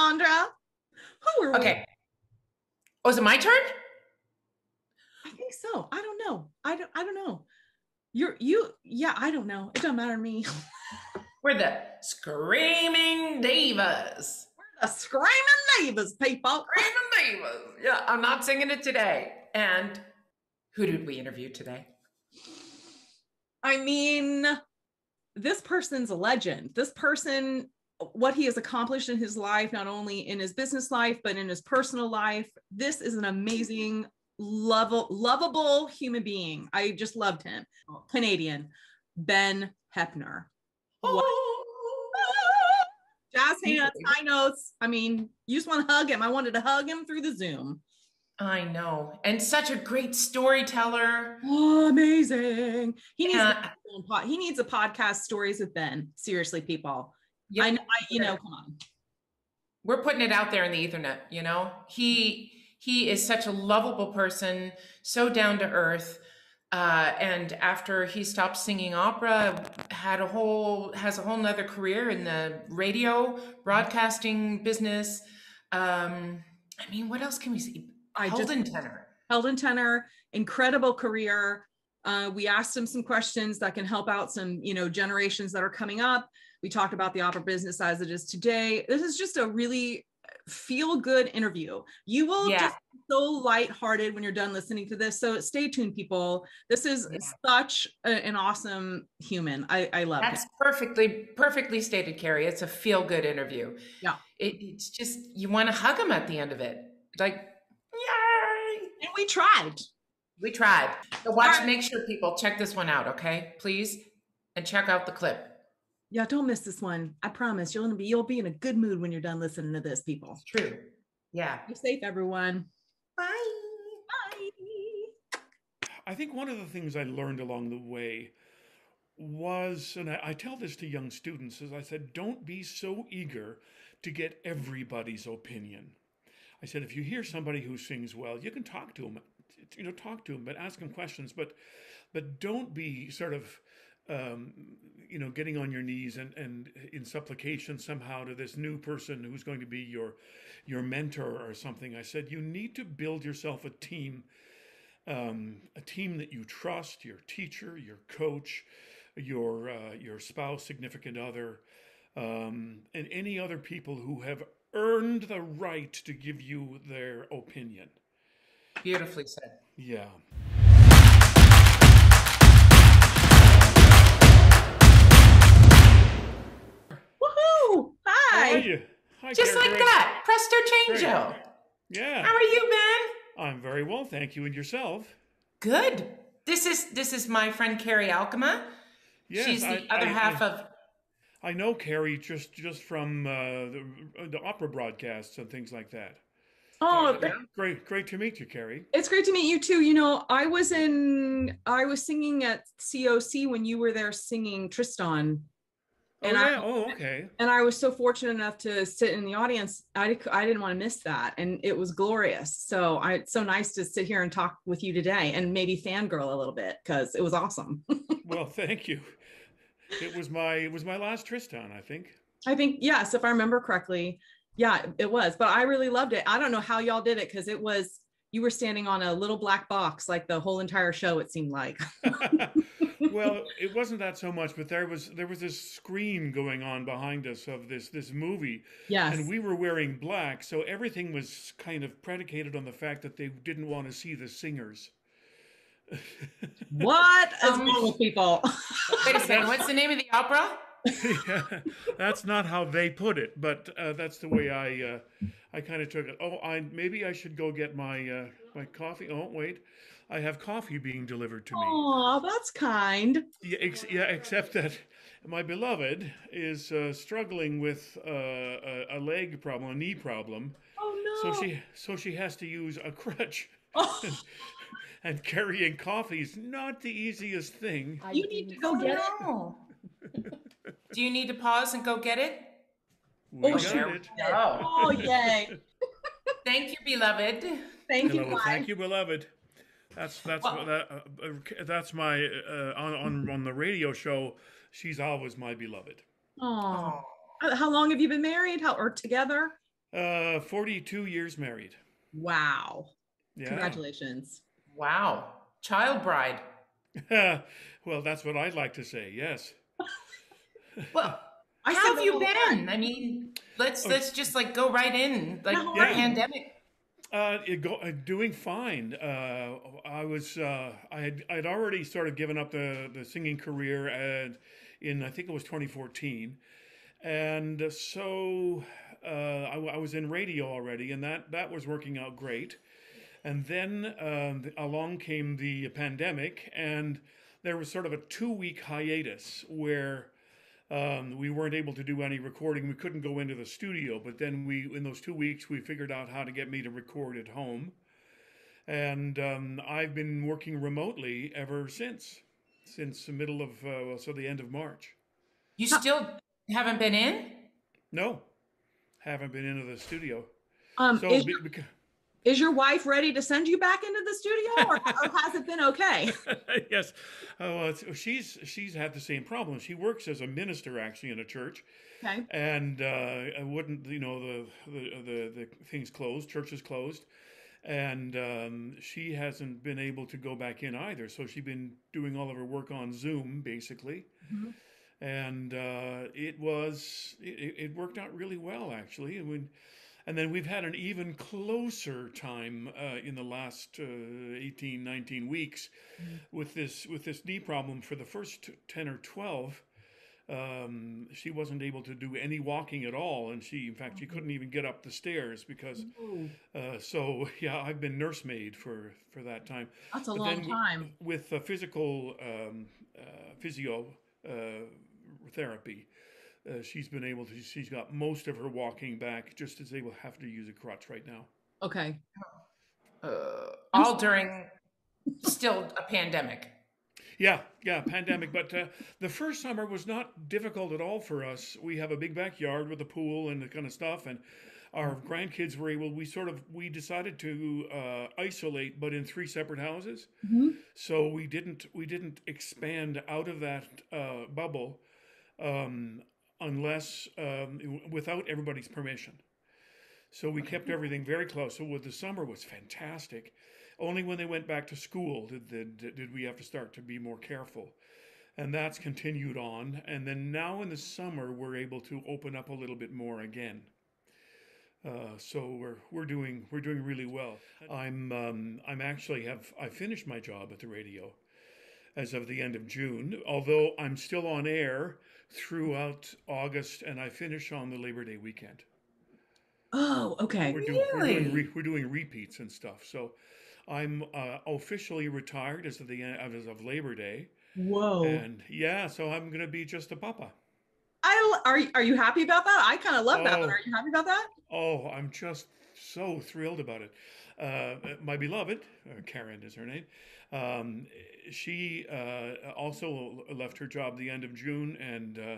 Sondra. Who are we? Okay. Oh, is it my turn? I think so. I don't know. I don't. I don't know. You're you. Yeah, I don't know. It doesn't matter to me. We're the Screaming Divas. We're the screaming divas, people. Screaming Divas. Yeah, I'm not singing it today. And who did we interview today? I mean, this person's a legend. This person, what he has accomplished in his life, not only in his business life, but in his personal life. This is an amazing, lovable, lovable human being. I just loved him. Canadian, Ben Heppner. Oh. What- Jazz hands, high notes. I mean, you just want to hug him. I wanted to hug him through the Zoom. I know. And such a great storyteller. Oh, amazing. He needs Yeah. to have his own pod- he needs a podcast stories with Ben. Seriously, people. Yep. I I, you know, come on. we're putting it out there in the ethernet you know he he is such a lovable person so down to earth uh, and after he stopped singing opera had a whole has a whole nother career in the radio broadcasting business um i mean what else can we see I just Helden tenor Helden Tenor, incredible career. Uh, we asked him some questions that can help out some, you know, generations that are coming up. We talked about the opera business as it is today. This is just a really feel good interview. You will Yeah. just be so lighthearted when you're done listening to this. So stay tuned, people. This is Yeah. such a- an awesome human. I, I love That's him. perfectly perfectly stated, Keri. It's a feel good interview. Yeah. It, it's just you want to hug him at the end of it, like yay! And we tried. We tried. So watch. Alright. Make sure people check this one out, okay? Please, and check out the clip. Yeah, don't miss this one. I promise you'll be you'll be in a good mood when you're done listening to this, people. It's true. Yeah. Be safe, everyone. Bye. Bye. I think one of the things I learned along the way was, and I, I tell this to young students, is I said, don't be so eager to get everybody's opinion. I said, if you hear somebody who sings well, you can talk to them, you know, talk to them, but ask them questions, but, but don't be sort of, um, you know, getting on your knees and, and in supplication somehow to this new person who's going to be your, your mentor or something. I said, you need to build yourself a team um, a team that you trust, your teacher, your coach, your uh, your spouse, significant other, um, and any other people who have earned the right to give you their opinion. Beautifully said. Yeah. Hi. you? Hi, Just Kara like Grace. that. Presto Great. changeo. Yeah. How are you, man? I'm very well, thank you. And yourself? Good. This is this is my friend Keri Alkema. Yes, She's the I- other I- half I- of I know Keri just just from uh, the, the opera broadcasts and things like that. Oh, Yeah. Great, great to meet you, Keri. it's great to meet you too. You know, I was in, I was singing at COC when you were there singing Tristan, Oh, and oh, I- yeah. oh, okay. and I was so fortunate enough to sit in the audience. I I didn't want to miss that, and it was glorious. So I it's so nice to sit here and talk with you today, and maybe fangirl a little bit because it was awesome. Well, thank you. It was my it was my last Tristan, I think. I think yes, if I remember correctly, yeah, it was. But I really loved it. I don't know how y'all did it because it was you were standing on a little black box like the whole entire show. It seemed like. well, it wasn't that so much, but there was there was this screen going on behind us of this this movie, Yes. and we were wearing black, so everything was kind of predicated on the fact that they didn't want to see the singers. what is Um, wrong with people? Wait a second. What's the name of the opera? Yeah, that's not how they put it, but uh, that's the way I uh, I kind of took it. Oh, I maybe I should go get my uh, my coffee. Oh, wait, I have coffee being delivered to me. Oh, that's kind. Yeah, ex- yeah, except that my beloved is uh, struggling with uh, a, a leg problem, a knee problem. Oh no. So she so she has to use a crutch, Oh, and carrying coffee is not the easiest thing. you need to go get it. Do you need to pause and go get it? We Oh, got sure. it. Oh. Yay! Thank you, beloved. Thank you. Hello, guys. thank you, beloved. That's that's Well- that, uh, that's my uh, on on on the radio show. She's always my beloved. Aw. Oh. How long have you been married? How or together? Uh, 42 years married. Wow. Yeah. Congratulations. Wow. Child bride. well, that's what I'd like to say. Yes. Well, I how have you all the time. been? I mean, let's Oh. let's just like go right in, like How the pandemic. Uh, it go, uh, doing fine. Uh, I was uh, I had I'd already sort of given up the the singing career and in I think it was 2014, and so uh, I, I was in radio already, and that that was working out great. And then um, along came the pandemic, and there was sort of a two week hiatus where um, we weren't able to do any recording. We couldn't go into the studio, but then we, in those two weeks, we figured out how to get me to record at home. And um, I've been working remotely ever since, since the middle of, uh, well, so the end of March. You still haven't been in? No, haven't been into the studio. Um, So, is, be- your, beca- is your wife ready to send you back into the studio or, or has it been okay? yes, uh, well, she's she's had the same problem. She works as a minister actually in a church, Okay. and uh, I wouldn't you know the the the, the things closed, churches closed, and um, she hasn't been able to go back in either. So she's been doing all of her work on Zoom basically, Mhm. and uh, it was it, it worked out really well actually. And when and then we've had an even closer time uh, in the last uh, 18 19 weeks with this with this knee problem. For the first 10 or 12 um, she wasn't able to do any walking at all. And she in fact she couldn't even get up the stairs because uh, so yeah i've been nursemaid for for that time. That's a But long time. with physical um, uh, physio uh, therapy uh, she's been able to she's got most of her walking back just as they will have to use a crutch right now Okay. Uh, all during still a pandemic. Yeah, yeah, pandemic. But uh, the first summer was not difficult at all for us. We have a big backyard with a pool and the kind of stuff, and our grandkids were able. We sort of we decided to uh, isolate, but in three separate houses. Mhm. So we didn't we didn't expand out of that uh, bubble um, unless um, without everybody's permission. So we kept everything very close. So with the summer was fantastic. Only when they went back to school did, did did we have to start to be more careful, and that's continued on. And then now in the summer we're able to open up a little bit more again. Uh, so we're we're doing we're doing really well. I'm um, I'm actually have I finished my job at the radio as of the end of June. Although I'm still on air throughout August, and I finish on the Labor Day weekend. Oh, okay. We're doing we're doing, re, we're doing repeats and stuff. So I'm uh, officially retired as of the end as of Labor Day, Whoa. and yeah, so I'm gonna be just a papa. I are you- are you happy about that? I kind of love that. But Oh. are you happy about that? Oh, I'm just so thrilled about it. Uh, my beloved, uh, Karen is her name. Um, she uh, also left her job the end of June, and uh,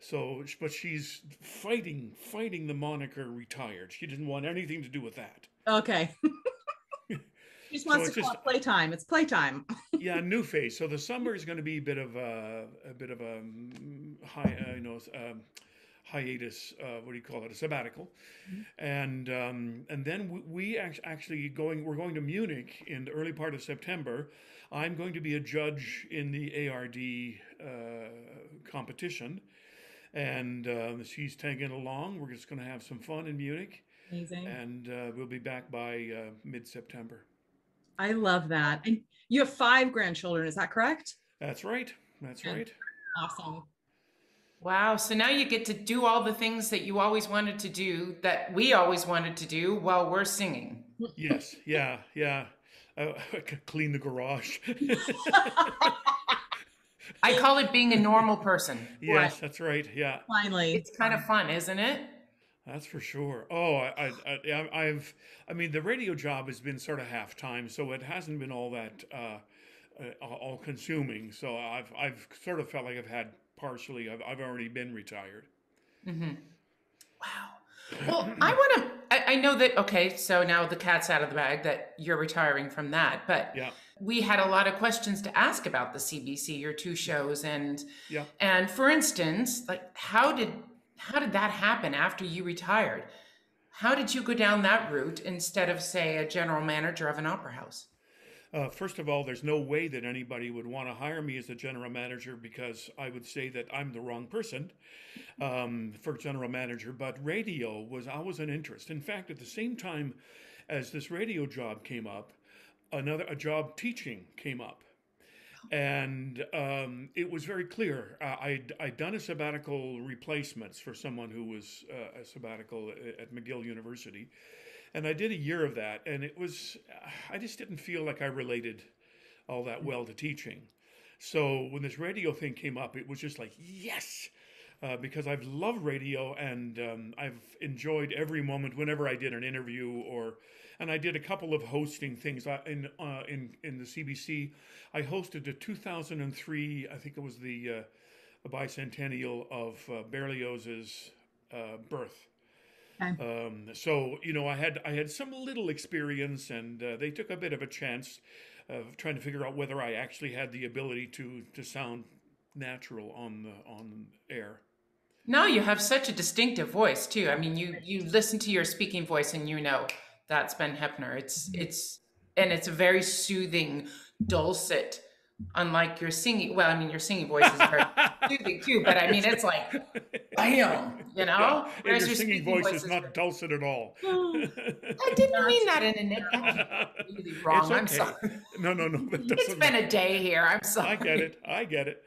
so, but she's fighting, fighting the moniker retired. She didn't want anything to do with that. Okay. She just wants it's to call just- it playtime. It's playtime. yeah, new phase. So the summer is going to be a bit of a, a bit of a mm, high, uh, you know, um, hiatus. Uh, what do you call it? A sabbatical, and um, and then we, we act- actually going. We're going to Munich in the early part of September. I'm going to be a judge in the ARD uh, competition, and uh, she's tagging along. We're just going to have some fun in Munich, Amazing. and uh, we'll be back by uh, mid-September. I love that. And you have five grandchildren. Is that correct? That's right. That's Yeah. right. Awesome. Wow. So now you get to do all the things that you always wanted to do, that we always wanted to do while we're singing. Yes, yeah, yeah. Uh, clean the garage. I call it being a normal person. yes, that's right. Yeah, Finally. It's kind of fun, isn't it? that's for sure. Oh, I, I, I, I've, I mean, the radio job has been sort of half time, so it hasn't been all that uh, uh, all consuming. So I've, I've sort of felt like I've had partially. I've, I've already been retired. Mm-hmm. Wow. Well, I want to. I, I know that. Okay, so now the cat's out of the bag that you're retiring from that, but Yeah, we had a lot of questions to ask about the CBC, your two shows, and yeah. and for instance, like how did how did that happen after you retired? how did you go down that route instead of, say, a general manager of an opera house? Uh, first of all, there's no way that anybody would want to hire me as a general manager because I would say that I'm the wrong person um, for general manager. But radio was always an interest. In fact, at the same time as this radio job came up, another a job teaching came up and um, it was very clear. Uh, I'd, I'd done a sabbatical replacements for someone who was uh, a sabbatical at McGill University, and I did a year of that, and it was I just didn't feel like I related all that well to teaching. So when this radio thing came up, it was just like yes. Uh, because I've loved radio and um, I've enjoyed every moment whenever I did an interview or and I did a couple of hosting things in uh, in in the CBC. I hosted the 2003, I think it was the uh, bicentennial of uh, Berlioz's uh, birth. Okay. Um, so you know, I had I had some little experience, and uh, they took a bit of a chance of trying to figure out whether I actually had the ability to to sound natural on the on air. No, you have such a distinctive voice too. I mean, you you listen to your speaking voice and you know that's Ben Heppner. It's it's and it's a very soothing, dulcet. Unlike your singing, well, I mean, your singing voice is very soothing too, but I mean, it's like, bam, you know. Yeah. Whereas your, your singing voice, voice is, is not dulcet at all. I didn't mean that in a really wrong. Okay. I'm sorry. No, no, no. It's been a day here. I'm sorry. I get it. I get it.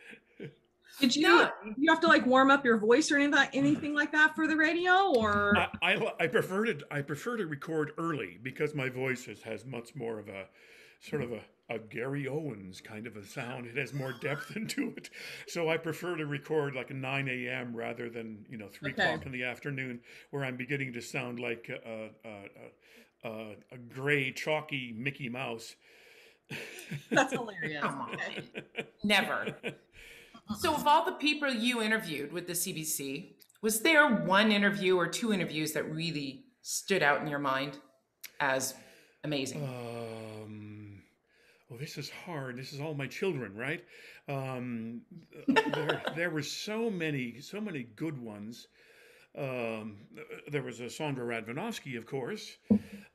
Did you no. you have to like warm up your voice or anything anything like that for the radio or I, I, I prefer to I prefer to record early because my voice has, has much more of a sort of a, a Gary Owens kind of a sound. It has more depth into it. So I prefer to record like a 9 a.m. rather than, you know, 3 okay. o'clock in the afternoon where I'm beginning to sound like a, a, a, a gray, chalky Mickey Mouse. That's hilarious. Never. So, of all the people you interviewed with the CBC, was there one interview or two interviews that really stood out in your mind as amazing? Um, well, this is hard. This is all my children, right? Um, there, there were so many, so many good ones. Um, there was a Sondra Radvanovsky, of course.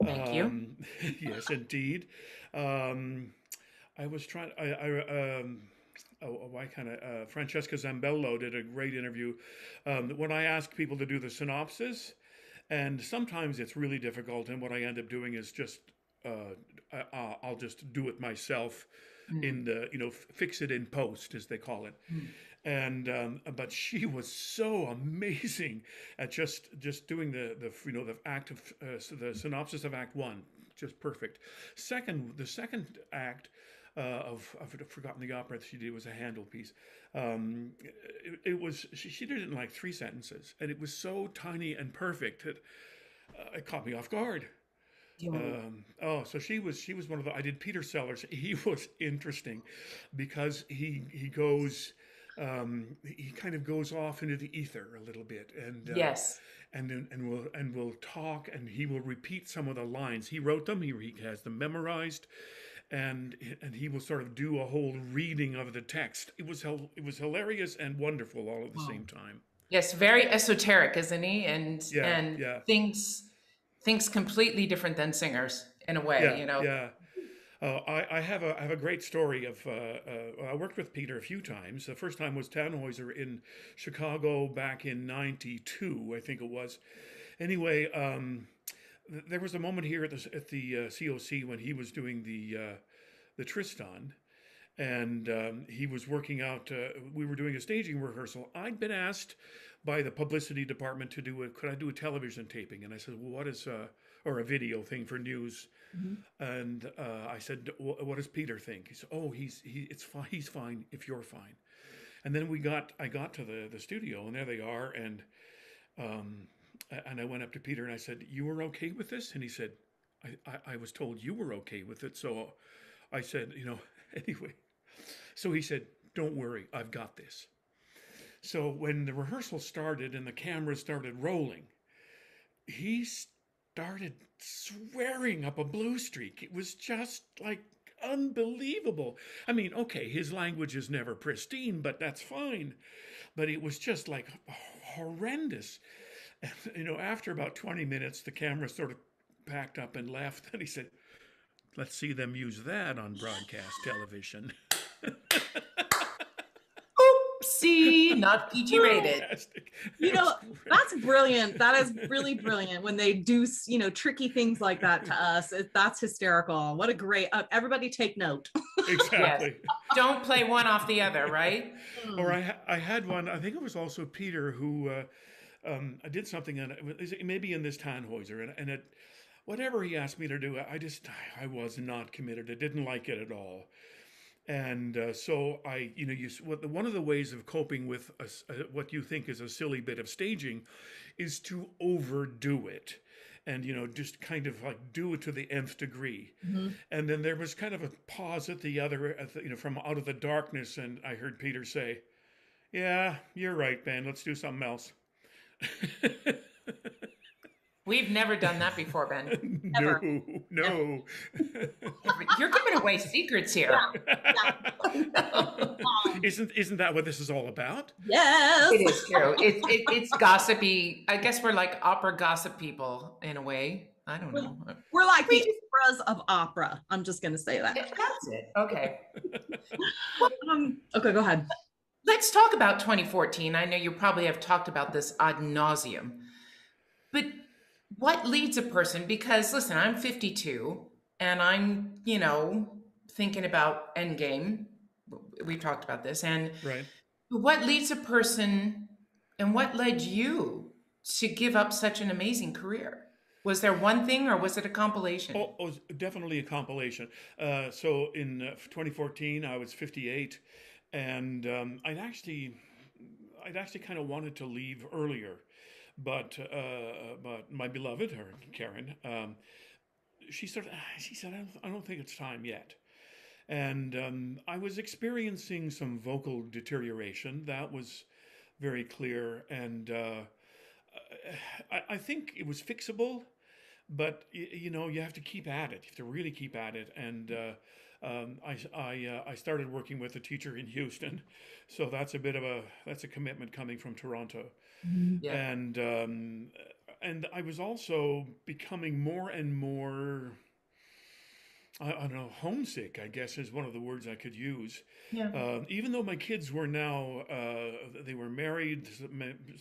Thank um, you. yes, indeed. Um, I was trying. I, I um, oh, why kind of uh, Francesca Zambello did a great interview um, when I ask people to do the synopsis, and sometimes it's really difficult. And what I end up doing is just uh, I, will just do it myself mm. in the you know fix it in post as they call it. Mm. And um, but she was so amazing at just just doing the the you know the act of uh, the synopsis of Act One, just perfect. Second, the second act uh, of I've forgotten the opera that she did was a Handel piece. Um, it, it, was she, she, did it in like three sentences, and it was so tiny and perfect that uh, it caught me off guard. Um, oh, so she was she was one of the I did Peter Sellars. He was interesting because he he goes um, he kind of goes off into the ether a little bit and uh, yes and and we'll and we'll talk and he will repeat some of the lines he wrote them he, he has them memorized and and he will sort of do a whole reading of the text. It was it was hilarious and wonderful all at the wow. same time. Yes, very esoteric, isn't he? And yeah, and yeah. thinks thinks completely different than singers in a way. Yeah, you know. Yeah. Uh, I, I, have a I have a great story of uh, uh, I worked with Peter a few times. The first time was Tannhäuser in Chicago back in '92, I think it was. Anyway, um, there was a moment here at the at the uh, COC when he was doing the uh, the Tristan, and um, he was working out. Uh, we were doing a staging rehearsal. I'd been asked by the publicity department to do a could I do a television taping, and I said, well, what is a or a video thing for news? Mm-hmm. And uh, I said, what does Peter think? He said, oh, he's he it's fine. He's fine if you're fine. And then we got I got to the the studio, and there they are, and. Um, and I went up to Peter and I said, "You were okay with this?" And he said, I, I, I, was told you were okay with it." So I said, "You know, anyway." So he said, "Don't worry, I've got this." So when the rehearsal started and the camera started rolling, he started swearing up a blue streak. It was just like unbelievable. I mean, okay, his language is never pristine, but that's fine. But it was just like horrendous. And, you know, after about 20 minutes, the camera sort of packed up and left. And he said, Let's see them use that on broadcast television. Oopsie, not PG rated. Fantastic. You know, That's brilliant. That is really brilliant when they do, you know, tricky things like that to us. It, that's hysterical. What a great, uh, everybody take note. exactly. Don't play one off the other, right? Or I, I had one. I think it was also Peter who uh, um, I did something on it maybe in this Tannhäuser, and, and it whatever he asked me to do, I just I was not committed. I didn't like it at all, and uh, so I you know you what the, one of the ways of coping with a uh what you think is a silly bit of staging is to overdo it. And you know, just kind of like do it to the nth degree. Mhm. And then there was kind of a pause at the other, at the, you know, from out of the darkness, and I heard Peter say, "Yeah, you're right, Ben. Let's do something else." We've never done that before, Ben. no, no. You're giving away secrets here. isn't isn't that what this is all about? yes. It is true. It, it, it's gossipy. I guess we're like opera gossip people in a way. I don't know. We're like the operas of opera. I'm just going to say that. That's it. Okay. Um, okay, go ahead. Let's talk about 2014. I know you probably have talked about this ad nauseum, but what leads a person? Because listen, I'm 52 and I'm, you know, thinking about Endgame. We've talked about this. And Right. what leads a person and what led you to give up such an amazing career? Was there one thing or was it a compilation? Oh, oh, definitely a compilation. Uh, so in uh, 2014, I was 58, and um, I'd actually, I'd actually kind of wanted to leave earlier, but uh, but my beloved, her Karen, um, she said, she said, I don't, I don't think it's time yet. And um, I was experiencing some vocal deterioration. That was very clear, and uh, I, I think it was fixable but you know you have to keep at it. You have to really keep at it. And uh, um, I, I, uh, I started working with a teacher in Houston, so that's a bit of a that's a commitment coming from Toronto, Yeah. and um, and I was also becoming more and more I, I don't know homesick. I guess is one of the words I could use. Yeah. Uh, even though my kids were now uh, they were married,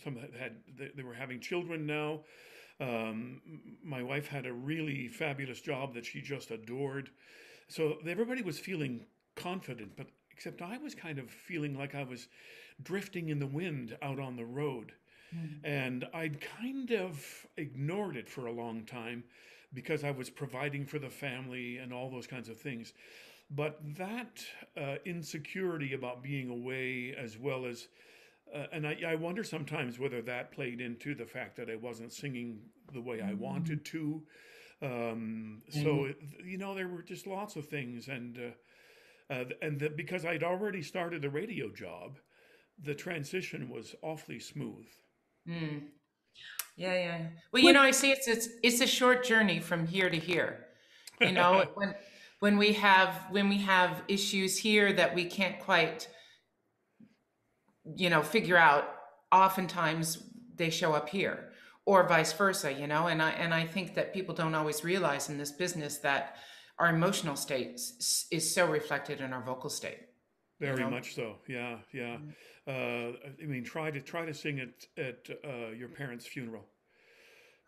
some had they, they were having children now. Um, my wife had a really fabulous job that she just adored, so everybody was feeling confident. But except I was kind of feeling like I was drifting in the wind out on the road, and I'd kind of ignored it for a long time because I was providing for the family and all those kinds of things. But that uh, insecurity about being away, as well as, uh, and I, I wonder sometimes whether that played into the fact that I wasn't singing the way I wanted to. Um, so, it, you know, there were just lots of things. And, uh, uh, and that because I'd already started the radio job, the transition was awfully smooth. Mm. Yeah, yeah. Well, you know, I see it's it's it's a short journey from here to here. You know, when when we have when we have issues here that we can't quite you know figure out, oftentimes they show up here or vice versa, you know, and I and I think that people don't always realize in this business that our emotional state is so reflected in our vocal state. Very know? much so. Yeah, yeah. Uh, I mean, try to try to sing it at uh, your parents' funeral,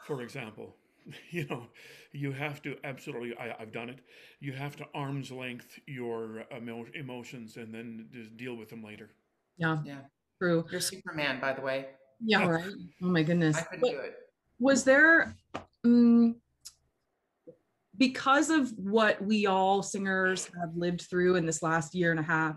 for example. You know, you have to absolutely. I, I've done it. You have to arm's length your emo- emotions and then just deal with them later. Yeah, Yeah. true. You're Superman, by the way. Yeah, right. Oh my goodness. I couldn't But do it. was there um, because of what we all singers have lived through in this last year and a half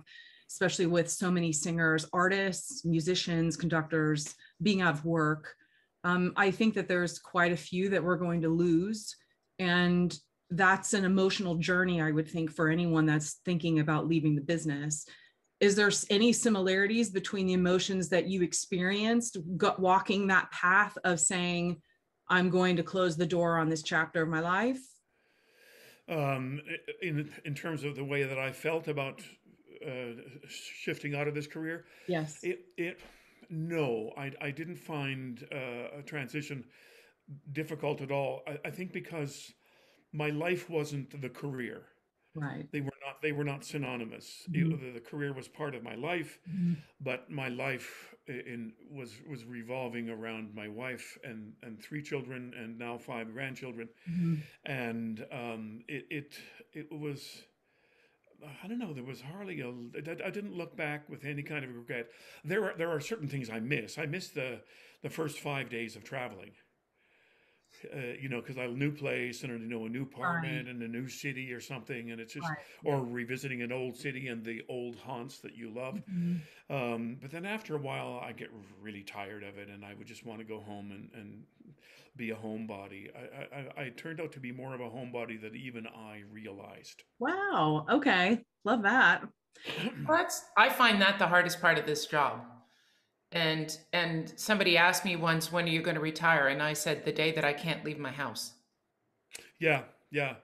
especially with so many singers artists musicians conductors being out of work um, i think that there's quite a few that we're going to lose. And that's an emotional journey i would think for anyone that's thinking about leaving the business. Is there any similarities between the emotions that you experienced walking that path of saying i'm going to close the door on this chapter of my life Um, in in terms of the way that I felt about uh, shifting out of this career, yes it it no, I, I didn't find uh, a transition difficult at all. I, I think because my life wasn't the career. Right. They were not. They were not synonymous. Mhm. It- the, the career was part of my life, Mhm. but my life in was was revolving around my wife and and three children and now five grandchildren, Mhm. and um, it it it was. I don't know. There was hardly a. I didn't look back with any kind of regret. There are there are certain things I miss. I miss the the first five days of traveling. Uh, you know, because I have a new place and you know a new apartment and a new city or something, and it's just Right. or revisiting an old city and the old haunts that you love. Mhm. Um, but then after a while, I get really tired of it, and I would just want to go home and, and be a homebody. I, I, I turned out to be more of a homebody than even I realized. Wow. Okay. Love that. Well, that's I find that the hardest part of this job. And and somebody asked me once, when are you going to retire? And I said, the day that I can't leave my house. Yeah, yeah,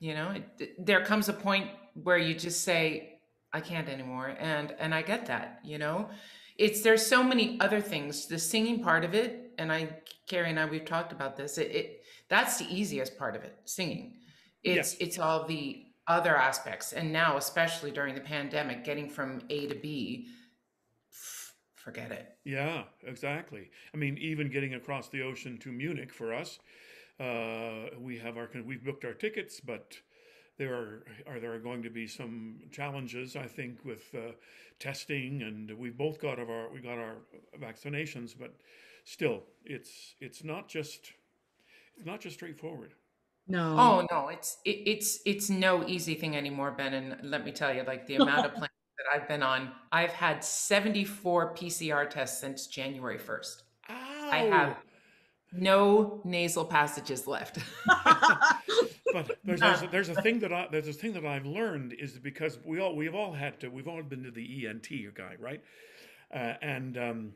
You know, it, there comes a point where you just say, I can't anymore. And and I get that, you know. It's there's so many other things. The singing part of it, and I Keri and I we've talked about this. It, it that's the easiest part of it, singing. It's it's all the other aspects. And now, especially during the pandemic, getting from A to B, forget it. yeah, exactly. I mean, even getting across the ocean to Munich for us, uh, we have our we've booked our tickets, but there are are there are going to be some challenges, I think, with uh, testing, and we've both got of our we got our vaccinations, but still, it's it's not just it's not just straightforward. No. Oh no, it's it, it's it's no easy thing anymore, Ben. And let me tell you, like the amount of planes that I've been on, I've had 74 PCR tests since January 1st. Ow! I have no nasal passages left. but there's, there's, a, there's a thing that I there's a thing that I've learned is that because we all we've all had to we've all been to the ENT guy right, uh, and um,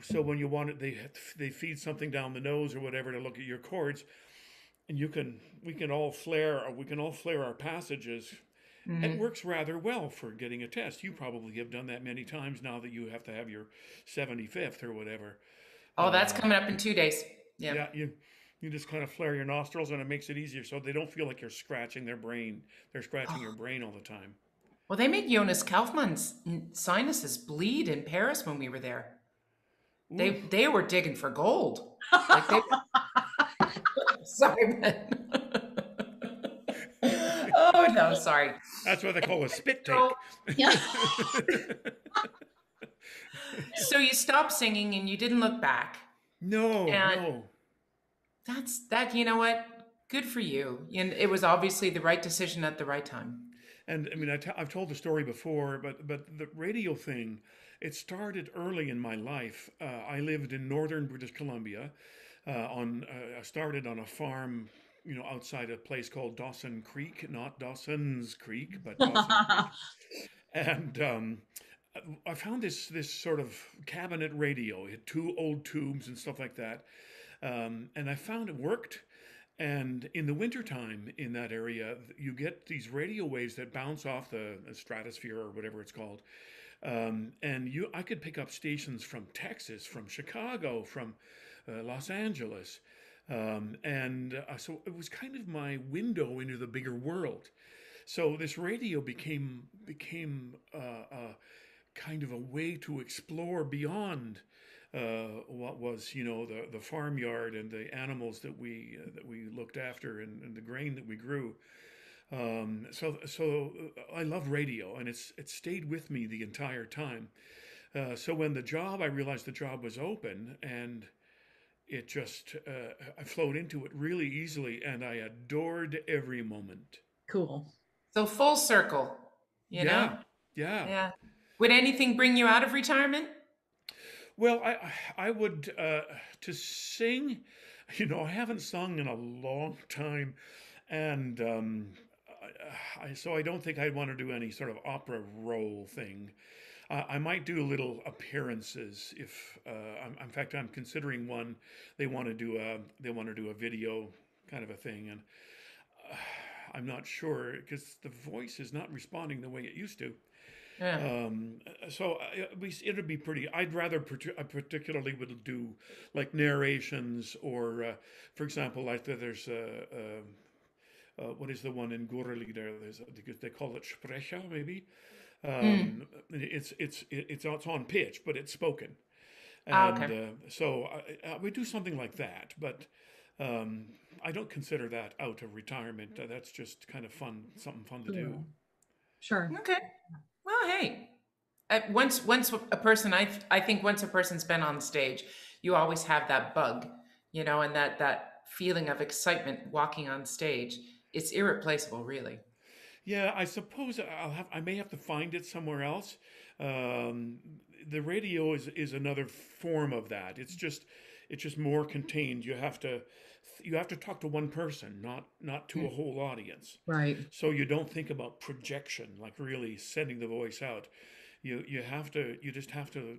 so when you want it they they feed something down the nose or whatever to look at your cords, and you can we can all flare we can all flare our passages. Mhm. It works rather well for getting a test. You probably have done that many times now that you have to have your 75th or whatever. Oh, that's Uh, coming up in two days. Yeah. yeah, you you just kind of flare your nostrils and it makes it easier so they don't feel like you're scratching their brain. They're scratching your brain all the time. Well, they made Jonas Kaufmann's sinuses bleed in Paris when we were there. They they were digging for gold. Like they... sorry. Oh no, sorry. that's what they call a spit take. So, Yeah. so you stopped singing and you didn't look back. no, And- no. That's that. You know what? Good for you. And it was obviously the right decision at the right time. And I mean, I t- I've told the story before, but but the radio thing, it started early in my life. Uh, I lived in northern British Columbia. Uh, on uh, I started on a farm, you know, outside a place called Dawson Creek, not Dawson's Creek, but Dawson Creek. and um, I found this this sort of cabinet radio. It had two old tubes and stuff like that, um, and I found it worked. And in the wintertime in that area, you get these radio waves that bounce off the, the stratosphere or whatever it's called. Um, and you, I could pick up stations from Texas, from Chicago, from uh, Los Angeles. Um, and uh, so it was kind of my window into the bigger world. So this radio became became uh, uh, kind of a way to explore beyond uh, what was you know the the farmyard and the animals that we uh, that we looked after and, and the grain that we grew. Um, so so I love radio and it's it stayed with me the entire time. So when the job, I realized the job was open and it just uh, I flowed into it really easily and I adored every moment. cool. So full circle. You know. yeah, yeah. Yeah. Would anything bring you out of retirement? Well, I I would uh, to sing. You know, I haven't sung in a long time, and um, I, I, so I don't think I'd want to do any sort of opera role thing. Uh, I might do little appearances if, uh, I'm, in fact, I'm considering one. They want to do a they want to do a video kind of a thing, and uh, I'm not sure because the voice is not responding the way it used to. Yeah. Um, so uh, we, it'd be pretty. I'd rather I particularly would do like narrations, or uh, for example, like the, there's a, a, a what is the one in Gurrelieder? There's they call it Sprecher, maybe. Um, It's it's it's it's on pitch, but it's spoken. And Ah, okay. uh, so I, I, we do something like that, but um, I don't consider that out of retirement. Uh, that's just kind of fun, something fun to do. Sure. Okay. Well, hey, uh, once once a person, I I think once a person's been on stage, you always have that bug, you know, and that that feeling of excitement walking on stage. It's irreplaceable, really. Yeah, I suppose I'll have. I may have to find it somewhere else. Um, the radio is is another form of that. It's just it's just more contained. You have to you have to talk to one person, not not to a whole audience. Right. So you don't think about projection, like really sending the voice out. You you have to you just have to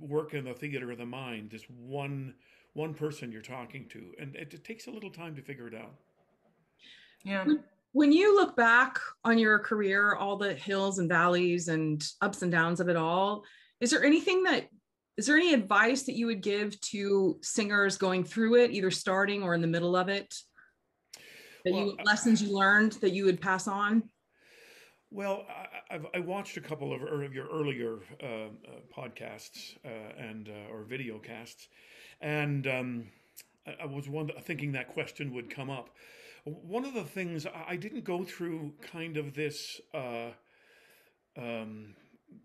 work in the theater of the mind. This one one person you're talking to, and it, it takes a little time to figure it out. Yeah. When you look back on your career, all the hills and valleys and ups and downs of it all, is there anything that is there any advice that you would give to singers going through it, either starting or in the middle of it? That you Well, I- lessons you learned that you would pass on? Well, I, I've, I watched a couple of, of your earlier uh, uh, podcasts uh, and uh, or video casts, and um, I, I was one thinking that question would come up. One of the things I didn't go through kind of this uh, um,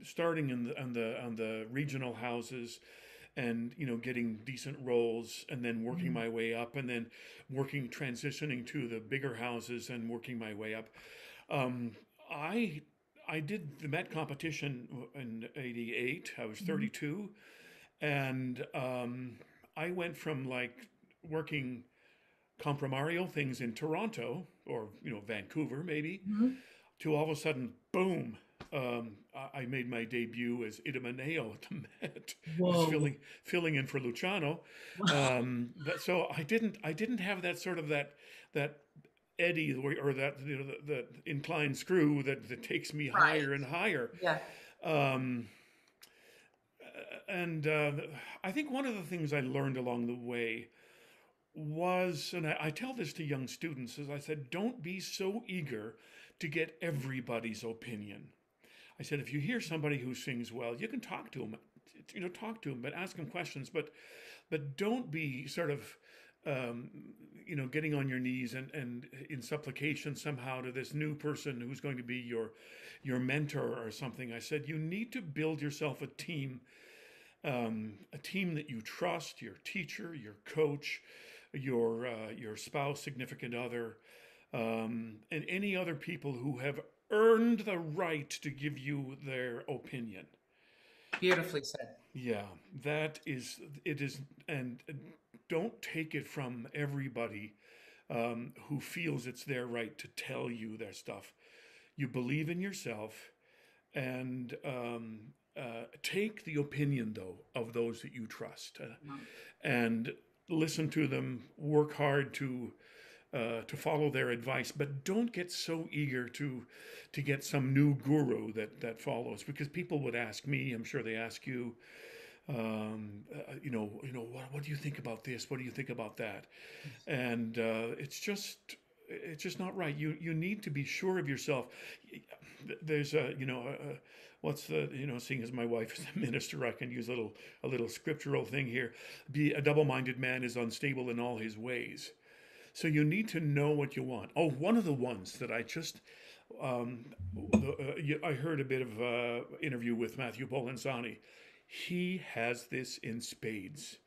starting in the on the on the regional houses and you know getting decent roles and then working my way up and then working transitioning to the bigger houses and working my way up. Um, i i did the met competition in 88 i was 32 and um, i went from like working comprimario things in toronto or you know vancouver maybe Mhm. to all of a sudden boom um, I, I made my debut as Idomeneo at the Met. Was filling filling in for Luciano. Um, but so I didn't I didn't have that sort of that that eddy or, or that you know the, the inclined screw that, that takes me higher and higher. Yeah. Um, uh, and uh, I think one of the things I learned along the way was, and I, I tell this to young students, is I said, don't be so eager to get everybody's opinion. I said, if you hear somebody who sings well, you can talk to them, you know, talk to them, but ask them questions, but, but don't be sort of, um, you know, getting on your knees and, and in supplication somehow to this new person who's going to be your, your mentor or something. I said, you need to build yourself a team, um, a team that you trust, your teacher, your coach, your, uh, your spouse, significant other, um, and any other people who have earned the right to give you their opinion. Beautifully said. Yeah, that is it is, and don't take it from everybody um, who feels it's their right to tell you their stuff. You believe in yourself, and um, uh, take the opinion though of those that you trust, uh, and listen to them. Work hard to. Uh, to follow their advice, but don't get so eager to to get some new guru that that follows because people would ask me. I'm sure they ask you um, uh, you know, you know, what, what do you think about this? What do you think about that? And uh, it's just, it's just not right. You you need to be sure of yourself. There's a, you know, what's the, you know, seeing as my wife is a minister, I can use a little a little scriptural thing here. Be a double-minded man is unstable in all his ways. So you need to know what you want. Oh, one of the ones that I just um, the, uh, I heard a bit of uh, interview with Matthew Polenzani. He has this in spades.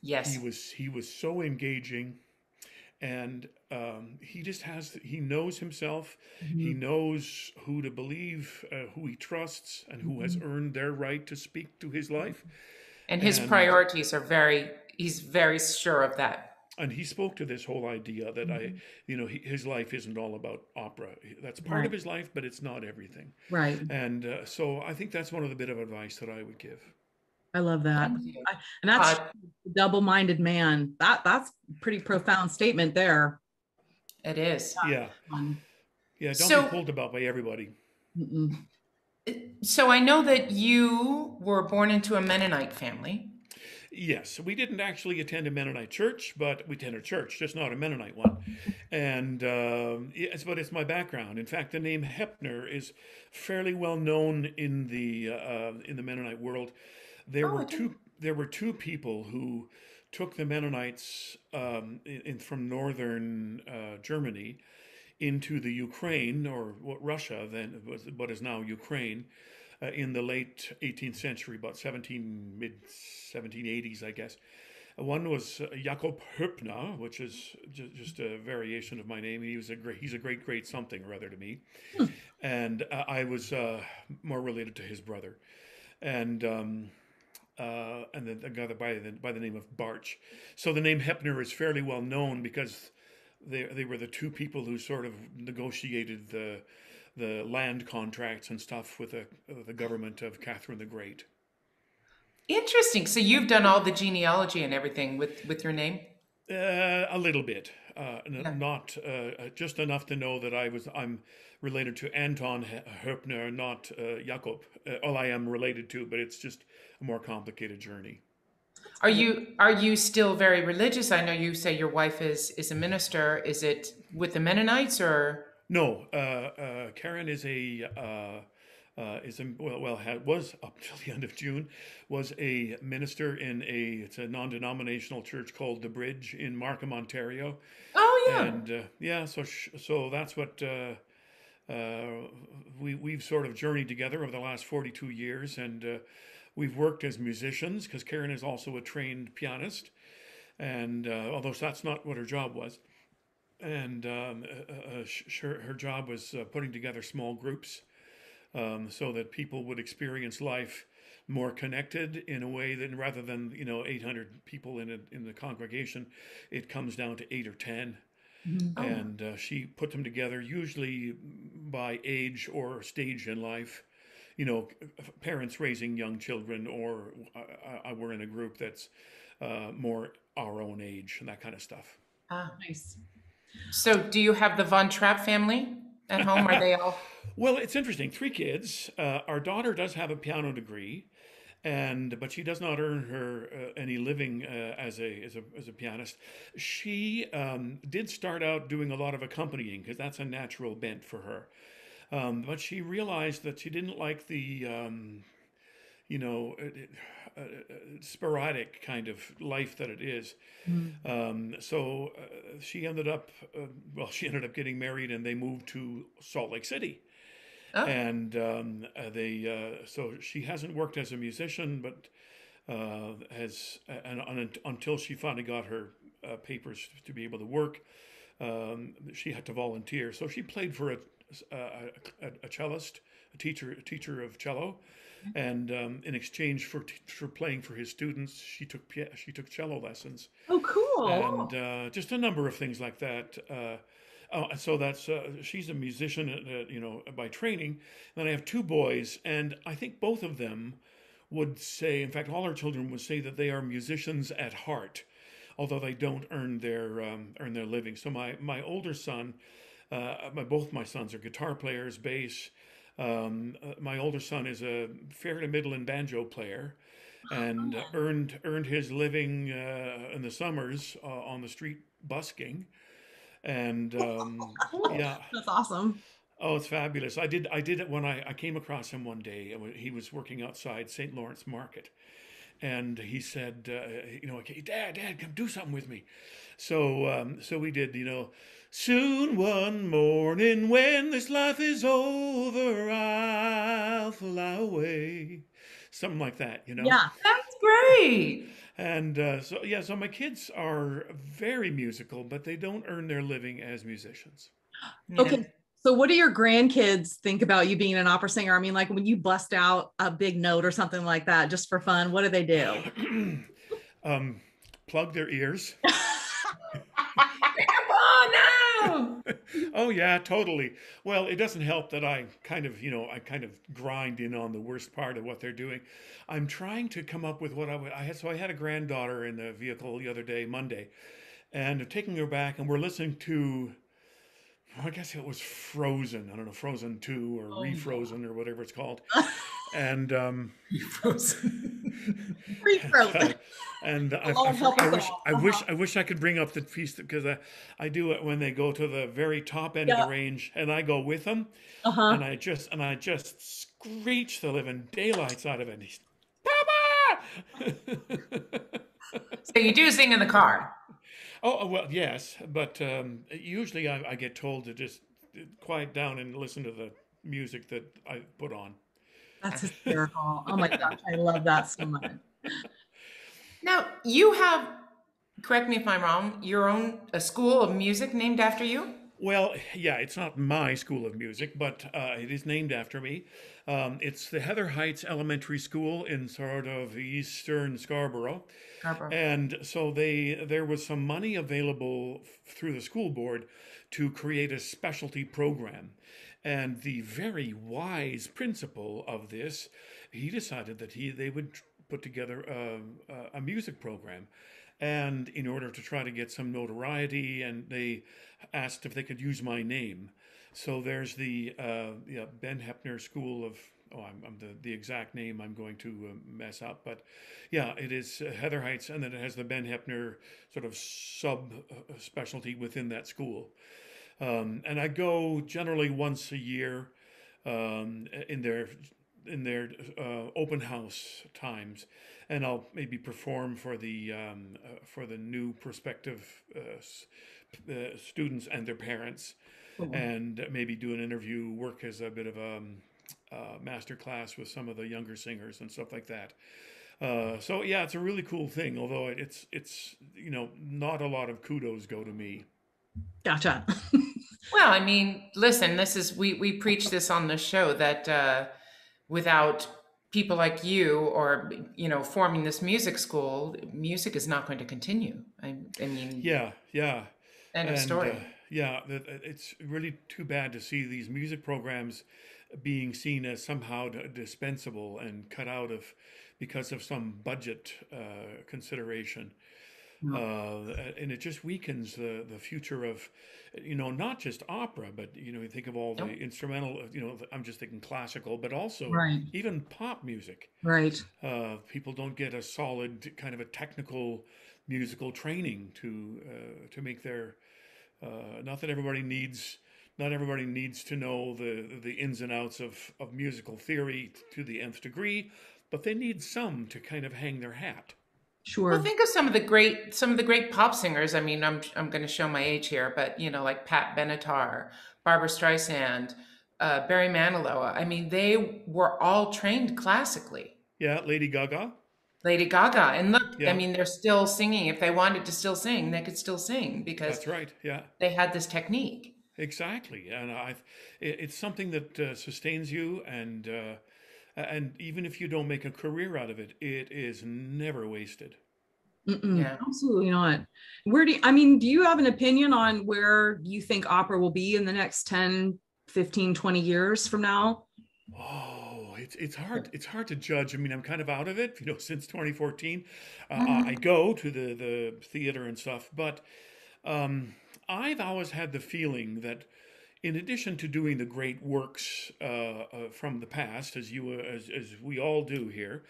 Yes. He was he was so engaging, and um, he just has he knows himself. He knows who to believe, uh, who he trusts, and who has earned their right to speak to his life. and his and- priorities are very, he's very sure of that. and he spoke to this whole idea that I, you know, he, his life isn't all about opera. That's part of his life, but it's not everything. Right. And uh, so I think that's one of the bit of advice that I would give. I love that. I- and that's Uh, double-minded man. That that's a pretty profound statement there. it is. Yeah, Um, yeah. Don't So- be pulled about by everybody. mm-mm. So I know that you were born into a Mennonite family. Yes, we didn't actually attend a Mennonite church, but we attended a church, just not a Mennonite one. And uh, yes, but it's my background. In fact, the name Heppner is fairly well known in the uh, in the Mennonite world. There Oh, were two there were two people who took the Mennonites um, in, in- from northern uh, Germany into the Ukraine or what Russia then was what is now Ukraine uh, in the late 18th century, about 17 mid 1780s, I guess. Uh, One was uh, Jakob Höppner, which is just a variation of my name. He was a great, he's a great, great something rather to me, and uh, I was uh, more related to his brother, and. Um, uh, and then a guy by the, by the name of Bartsch. So the name Heppner is fairly well known because they they were the two people who sort of negotiated the the land contracts and stuff with the the government of Catherine the Great. Interesting. So you've done all the genealogy and everything with with your name. Uh, a little bit, uh, n- not uh, uh, just enough to know that I was I'm related to Anton He- Höppner, not uh, Jakob. Uh, all I am related to, but it's just a more complicated journey. Are you are you still very religious? I know you say your wife is is a minister. Is it with the Mennonites or? No, uh, uh, Karen is a uh, is a well, well had, was up till the end of June was a minister in a it's a non-denominational church called the Bridge in Markham, Ontario, Oh yeah. and uh, yeah, so sh- so that's what uh, uh, we we've sort of journeyed together over the last forty-two years, and uh, we've worked as musicians because Karen is also a trained pianist, and uh, although that's not what her job was. And um, uh, uh, her job was uh, putting together small groups um, so that people would experience life more connected in a way that rather than you know 800 people in a, in the congregation, it comes down to eight or ten. Oh. And uh, she put them together usually by age or stage in life. You know, parents raising young children, or uh, uh, we're in a group that's uh, more our own age and that kind of stuff. Ah. Nice. So do you have the Von Trapp family at home? Are they all? Well, it's interesting. Three kids. Uh, our daughter does have a piano degree, and but she does not earn her uh, any living uh, as a as a as a pianist. She um, did start out doing a lot of accompanying because that's a natural bent for her. Um, but she realized that she didn't like the um, you know, uh, sporadic kind of life that it is. Um, so uh, she ended up, uh, well, she ended up getting married and they moved to Salt Lake City. Oh. And um, uh, they, uh, so she hasn't worked as a musician, but uh, has, and, and until she finally got her uh, papers to be able to work, um, she had to volunteer. So she played for a, a, a, a cellist, a teacher, a teacher of cello, and um, in exchange for t- for playing for his students, she took she took cello lessons Oh, cool. and uh, just a number of things like that. Uh, oh, so that's uh, she's a musician, uh, you know, by training. Then I have two boys, and I think both of them would say, in fact, all our children would say that they are musicians at heart, although they don't earn their um, earn their living. So my my older son, uh, my both my sons are guitar players, bass. Um, uh, my older son is a fair to middling banjo player, and uh, earned earned his living uh, in the summers uh, on the street busking, and um, yeah, That's awesome. oh, it's fabulous. I did I did it when I, I came across him one day. and He was working outside St. Lawrence Market, and he said, uh, you know, okay, Dad, Dad, come do something with me. So um, so we did, you know. Soon one morning when this life is over, I'll fly away. Something like that, you know. Yeah. That's great. And uh, so, yeah, so my kids are very musical, but they don't earn their living as musicians. Yeah. Okay. So what do your grandkids think about you being an opera singer? I mean, like when you bust out a big note or something like that just for fun, what do they do? um, plug their ears. Oh yeah, totally. Well, it doesn't help that I kind of, you know, I kind of grind in on the worst part of what they're doing. I'm trying to come up with what I would. I had so I had a granddaughter in the vehicle the other day, Monday, and taking her back, and we're listening to I guess it was Frozen. I don't know, Frozen Two or Oh, Refrozen or whatever it's called. and um, Refrozen. and I, Lord I, help I wish. I wish Uh-huh. I wish I could bring up the piece because I, I do it when they go to the very top end of the range and I go with them Uh-huh. and I just and I just screech the living daylights out of it. And he's, Papa! So you do sing in the car. Oh oh, well, yes, but um, usually I, I get told to just quiet down and listen to the music that I put on. That's hysterical. Oh my gosh, I love that so much. Now you have, correct me if I'm wrong, your own a school of music named after you. Well, yeah, it's not my school of music, but uh, it is named after me. Um, it's the Heather Heights Elementary School in sort of eastern Scarborough. Scarborough. And so they there was some money available f- through the school board to create a specialty program. And the very wise principal of this, he decided that he they would put together a, a- a music program. And in order to try to get some notoriety, and they asked if they could use my name. So there's the uh, yeah, Ben Heppner School of oh I'm, I'm the the exact name I'm going to uh, mess up, but yeah, it is Heather Heights, and then it has the Ben Heppner sort of sub uh, specialty within that school. Um, and I go generally once a year um, in their in their uh, open house times, and I'll maybe perform for the um, uh, for the new prospective uh, uh, students and their parents, and maybe do an interview, work as a bit of a um, uh, master class with some of the younger singers and stuff like that. Uh, so yeah, it's a really cool thing. Although it's it's you know not a lot of kudos go to me. Gotcha. Well, I mean, listen, this is we we preach this on the show that uh, without people like you or you know forming this music school, music is not going to continue. I, I mean, Yeah, yeah. end of story. uh, yeah, it's really too bad to see these music programs being seen as somehow dispensable and cut out of because of some budget uh, consideration. Uh, and it just weakens the, the future of, you know, not just opera, but, you know, you think of all the Nope. instrumental, you know, I'm just thinking classical, but also Right. even pop music Right. uh, people don't get a solid kind of a technical musical training to uh, to make their uh, not that everybody needs not everybody needs to know the the ins and outs of of musical theory to the nth degree but they need some to kind of hang their hat Sure. Well, think of some of the great some of the great pop singers. I mean, I'm I'm going to show my age here, but you know, like Pat Benatar, Barbra Streisand, uh, Barry Manilow. I mean, they were all trained classically. yeah lady gaga Lady Gaga, and look, Yeah. I mean, they're still singing. If they wanted to still sing, they could still sing because that's right yeah they had this technique. Exactly, and I, it, it's something that uh, sustains you, and uh, and even if you don't make a career out of it, it is never wasted. Mm-mm, Yeah. Absolutely not. Where do you, I mean, do you have an opinion on where you think opera will be in the next 10, 15, 20 years from now? Oh, it's it's hard. It's hard to judge. I mean, I'm kind of out of it, you know, since 2014. Uh, Mhm. I go to the the theater and stuff, but um, I've always had the feeling that, in addition to doing the great works uh, uh, from the past, as you uh, as as we all do here,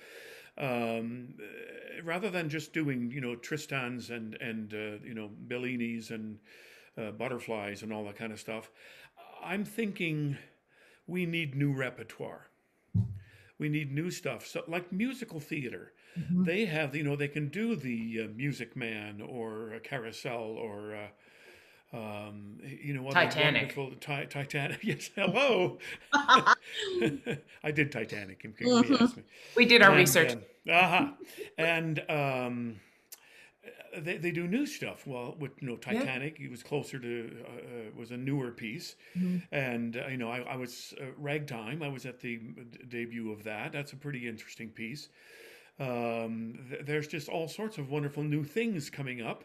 um, uh, rather than just doing you know Tristans and and uh, you know Bellinis and uh, butterflies and all that kind of stuff, I'm thinking we need new repertoire. We need new stuff. So, like musical theater, Mhm. they have, you know, they can do the uh, Music Man or a Carousel or, uh, um, you know, other Titanic. wonderful- Ti- Titanic. Yes, hello. I did Titanic. Mhm. ask me. We did our And, research. um, uh-huh. And um, they, they do new stuff. Well, with you know Titanic, it was closer to uh, uh, was a newer piece, Mhm. and uh, you know I, I was uh, Ragtime. I was at the debut of that. That's a pretty interesting piece. Um, th- there's just all sorts of wonderful new things coming up.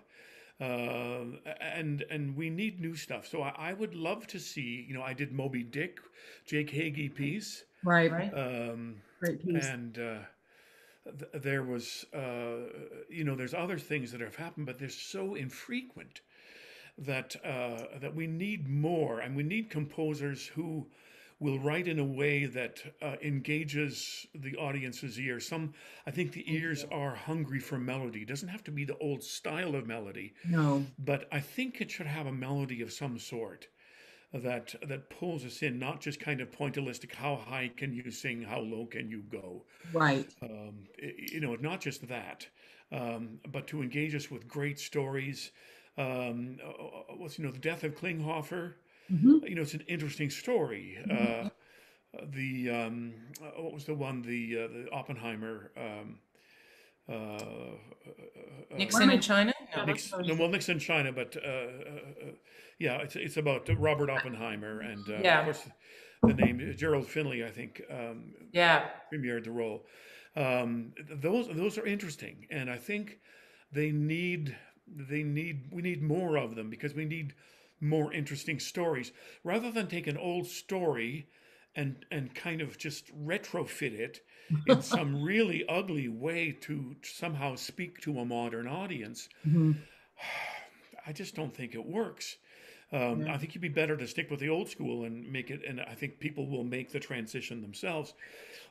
Uh, and and we need new stuff. So I, I would love to see. You know, I did Moby Dick, Jake Heggie piece. Right. Right. Um, Great piece. and uh, th- there was uh, you know there's other things that have happened but they're so infrequent that uh, that we need more, and we need composers who will write in a way that uh, engages the audience's ear. Some, I think, the ears are hungry for melody. It doesn't have to be the old style of melody, No. but I think it should have a melody of some sort that that pulls us in, not just kind of pointillistic. How high can you sing? How low can you go? Right. Um, you know, not just that, um, but to engage us with great stories. Um, uh, uh, what's you know the death of Klinghoffer? Mhm. You know, it's an interesting story. Uh, the um, uh, what was the one? The uh, the Oppenheimer. Um, uh, uh, uh, Nixon in China? No, Nix, that's- no, well, Nixon, in China, but uh, uh, uh, yeah, it's it's about Robert Oppenheimer, and uh, Yeah. of course, the name Gerald Finley, I think, um, yeah. premiered the role. Um, those those are interesting, and I think they need they need we need more of them because we need more interesting stories rather than take an old story and and kind of just retrofit it in some really ugly way to somehow speak to a modern audience. Mhm. I just don't think it works. Um, I think you'd be better to stick with the old school and make it, and I think people will make the transition themselves.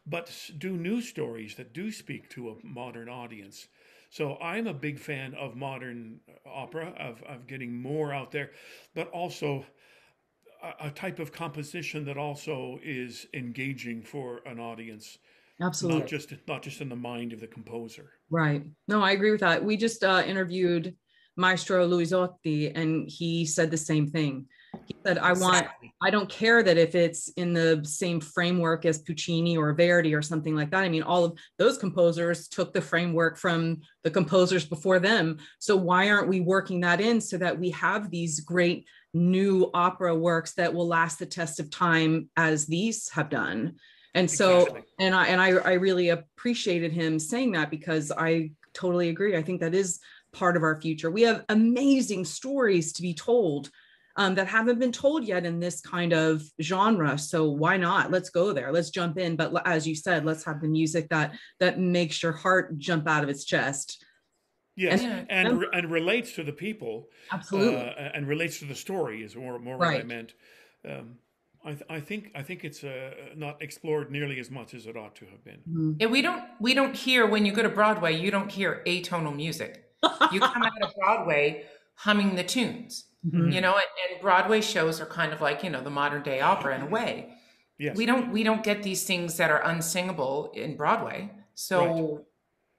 But do new stories that do speak to a modern audience. So I'm a big fan of modern opera, of, of getting more out there, but also a, a type of composition that also is engaging for an audience, Absolutely. not just not just in the mind of the composer. Right. No, I agree with that. We just uh, interviewed Maestro Luisotti, and he said the same thing. He said, "I want. Exactly. I don't care that if it's in the same framework as Puccini or Verdi or something like that. I mean, all of those composers took the framework from the composers before them. So why aren't we working that in so that we have these great new opera works that will last the test of time as these have done?" And so Exactly. and I and I, I really appreciated him saying that because I totally agree. I think that is part of our future. We have amazing stories to be told um, that haven't been told yet in this kind of genre. So why not? Let's go there. Let's jump in. But as you said, let's have the music that that makes your heart jump out of its chest. Yes, And- and re- and relates to the people. Absolutely. uh, and relates to the story is more more what I meant. Um, I, th- I think I think it's uh, not explored nearly as much as it ought to have been. Mhm. Yeah, we don't we don't hear when you go to Broadway, you don't hear atonal music. You come out of Broadway humming the tunes. Mhm. You know, and, and Broadway shows are kind of like, you know, the modern day opera in a way. Yes, We don't we don't get these things that are unsingable in Broadway. So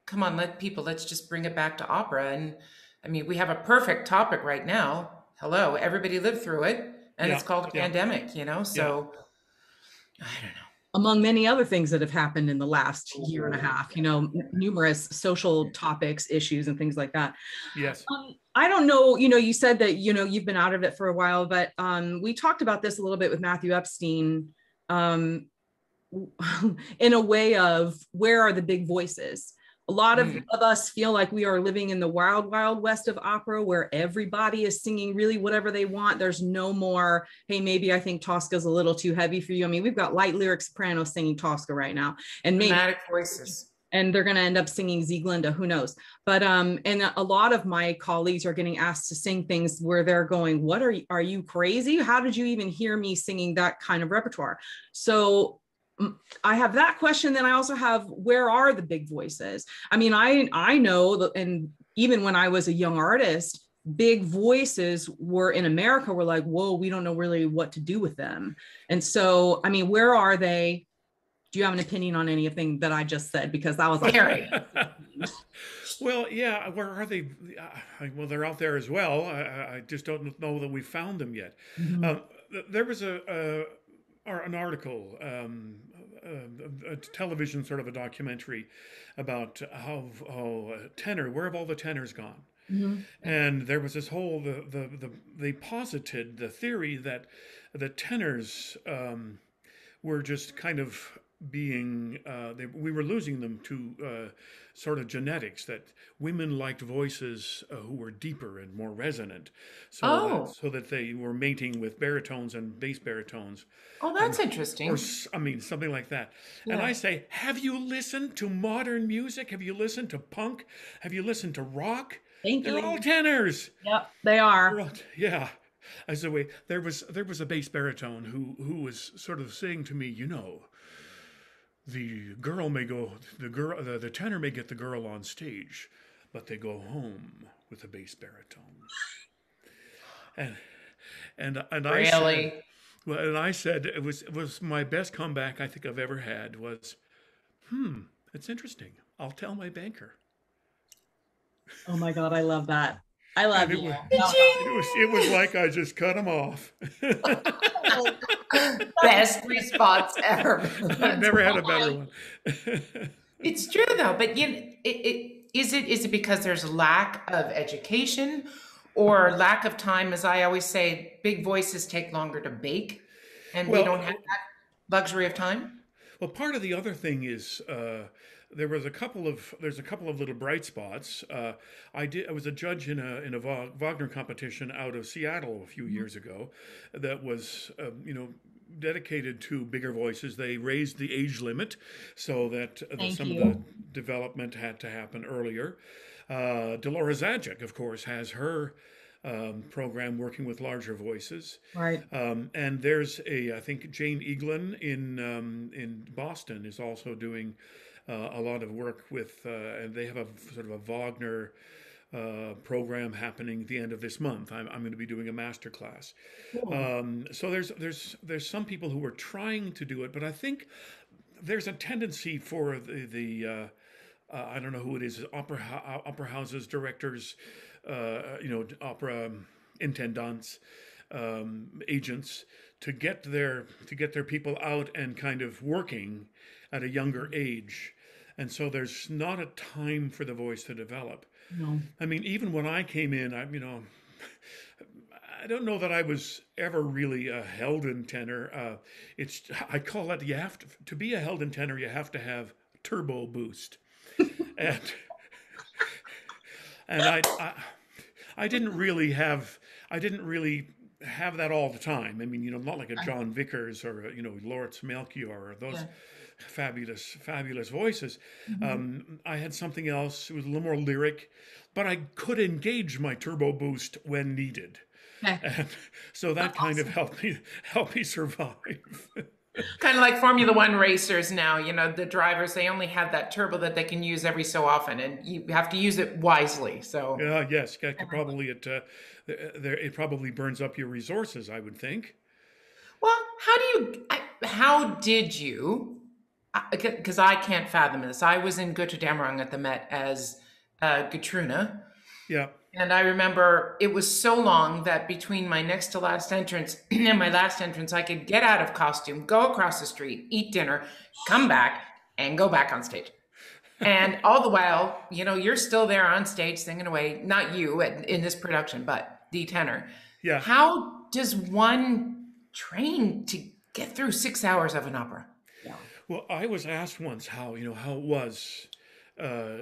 come on, let people let's just bring it back to opera. And I mean, we have a perfect topic right now. Hello, everybody lived through it, and it's called a yeah. pandemic, you know? So I don't know. Among many other things that have happened in the last year and a half, you know, numerous social topics, issues, and things like that. yes, Um, I don't know, you know, you said that, you know, you've been out of it for a while, but um, we talked about this a little bit with Matthew Epstein um, in a way of where are the big voices? A lot of, Mm. of us feel like we are living in the wild, wild west of opera where everybody is singing really whatever they want. There's no more, hey, maybe I think Tosca's a little too heavy for you. I mean, we've got light lyric sopranos singing Tosca right now. And maybe Dramatic voices. and they're going to end up singing Sieglinde, who knows? But um, and a lot of my colleagues are getting asked to sing things where they're going, "What are you? Are you crazy? How did you even hear me singing that kind of repertoire?" So I have that question. Then I also have, where are the big voices? I mean, I I know that, and even when I was a young artist. Big voices were in America were like, whoa, we don't know really what to do with them. And so, I mean, where are they? Do you have an opinion on anything that I just said? Because that was like, Very. well, yeah. Where are they? Uh, well, they're out there as well. I- I, I just don't know that we found them yet. Mhm. Uh, there was a, a or an article, um, a, a television sort of a documentary about how, how uh, tenor. Where have all the tenors gone? Mhm. And there was this whole the the, the they posited the theory that the tenors um, were just kind of being uh, they, we were losing them to uh, sort of genetics that women liked voices uh, who were deeper and more resonant so Oh. that, so that they were mating with baritones and bass baritones Oh, that's interesting. or s- I mean something like that. And I say, have you listened to modern music? Have you listened to punk? Have you listened to rock? Thank They're you. all tenors. Yep, they are. Right. Yeah. As a way, there was there was a bass baritone who who was sort of saying to me, you know, the girl may go, the girl, the, the tenor may get the girl on stage, but they go home with the bass baritone. And and and I Really? said, well, and I said it was it was my best comeback I think I've ever had was, hmm, it's interesting. I'll tell my banker. Oh my god, I love that. I love it you. was- It was it was like I just cut him off. Best response ever. I've never had a better one. It's true though, but you it, it is it is it because there's lack of education or lack of time? As I always say, big voices take longer to bake, and we don't have that luxury of time. well, part of the other thing is uh, there was a couple of there's a couple of little bright spots. Uh, I did I was a judge in a in a Wagner competition out of Seattle a few years ago, that was um, you know dedicated to bigger voices. They raised the age limit so that uh, the, some you. of the development had to happen earlier. Uh, Dolora Zajick, of course, has her um, program working with larger voices. Right. Um, and there's a, I think Jane Eaglen in um, in Boston is also doing uh, a lot of work with, uh, and they have a sort of a Wagner uh, program happening at the end of this month. I'm, I'm going to be doing a master class. Um, so there's there's there's some people who are trying to do it, but I think there's a tendency for the the uh, uh, I don't know who it is, opera hou- opera houses, directors, uh, you know, opera intendants, um, agents to get their to get their people out and kind of working at a younger age, and so there's not a time for the voice to develop. No. I mean, even when I came in, I you know. I don't know that I was ever really a Helden tenor. Uh, it's I call that you have to to be a Helden tenor. You have to have turbo boost, and and I, I I didn't really have I didn't really have that all the time. I mean, you know, not like a Jon Vickers or a, you know Lauritz Melchior or those Yeah. Fabulous fabulous voices. Um, I had something else. It was a little more lyric, but I could engage my turbo boost when needed. Okay. And so that kind of helped me help me survive. Kind of like Formula One racers now. You know, the drivers they only have that turbo that they can use every so often, and you have to use it wisely. So Yeah, yes, it probably it uh, there it probably burns up your resources. I would think. Well, how do you? How did you? Because I can't fathom this. I was in Götterdämmerung at the Met as uh, Gutrune, Yeah, and I remember it was so long that between my next to last entrance and my last entrance, I could get out of costume, go across the street, eat dinner, come back, and go back on stage. And all the while, you know, you're still there on stage singing away. Not you at- in this production, but the tenor. yeah. How does one train to get through six hours of an opera? Well, I was asked once how you know how it was. Uh,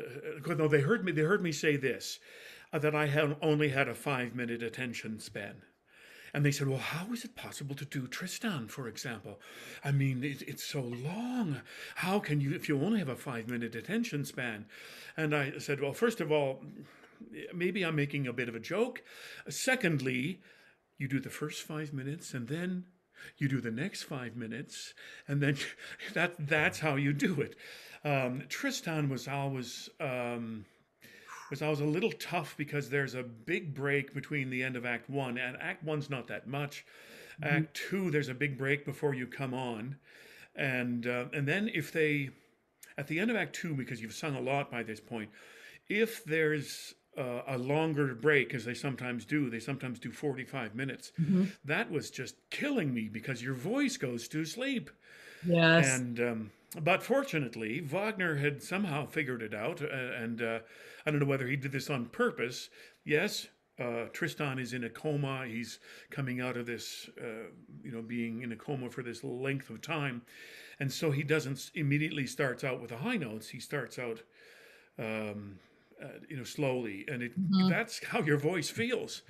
they heard me. They heard me say this, uh, that I had only had a five minute attention span, and they said, "Well, how is it possible to do Tristan, for example? I mean, it, it's so long. How can you, if you only have a five minute attention span?" And I said, "Well, first of all, maybe I'm making a bit of a joke. Secondly, you do the first five minutes, and then." You do the next five minutes, and then that that's how you do it. Um, Tristan was always um, was always a little tough because there's a big break between the end of Act One and Act One's not that much. Act Two, there's a big break before you come on, and uh, and then if they at the end of Act Two, because you've sung a lot by this point, if there's uh, a longer break, as they sometimes do, they sometimes do 45 minutes. That was just killing me because your voice goes to sleep. Yes. And um, but fortunately, Wagner had somehow figured it out, uh, and uh, I don't know whether he did this on purpose. Yes, uh, Tristan is in a coma. He's coming out of this, uh, you know, being in a coma for this length of time, and so he doesn't immediately starts out with the high notes. He starts out, um, uh, you know, slowly, and it that's how your voice feels.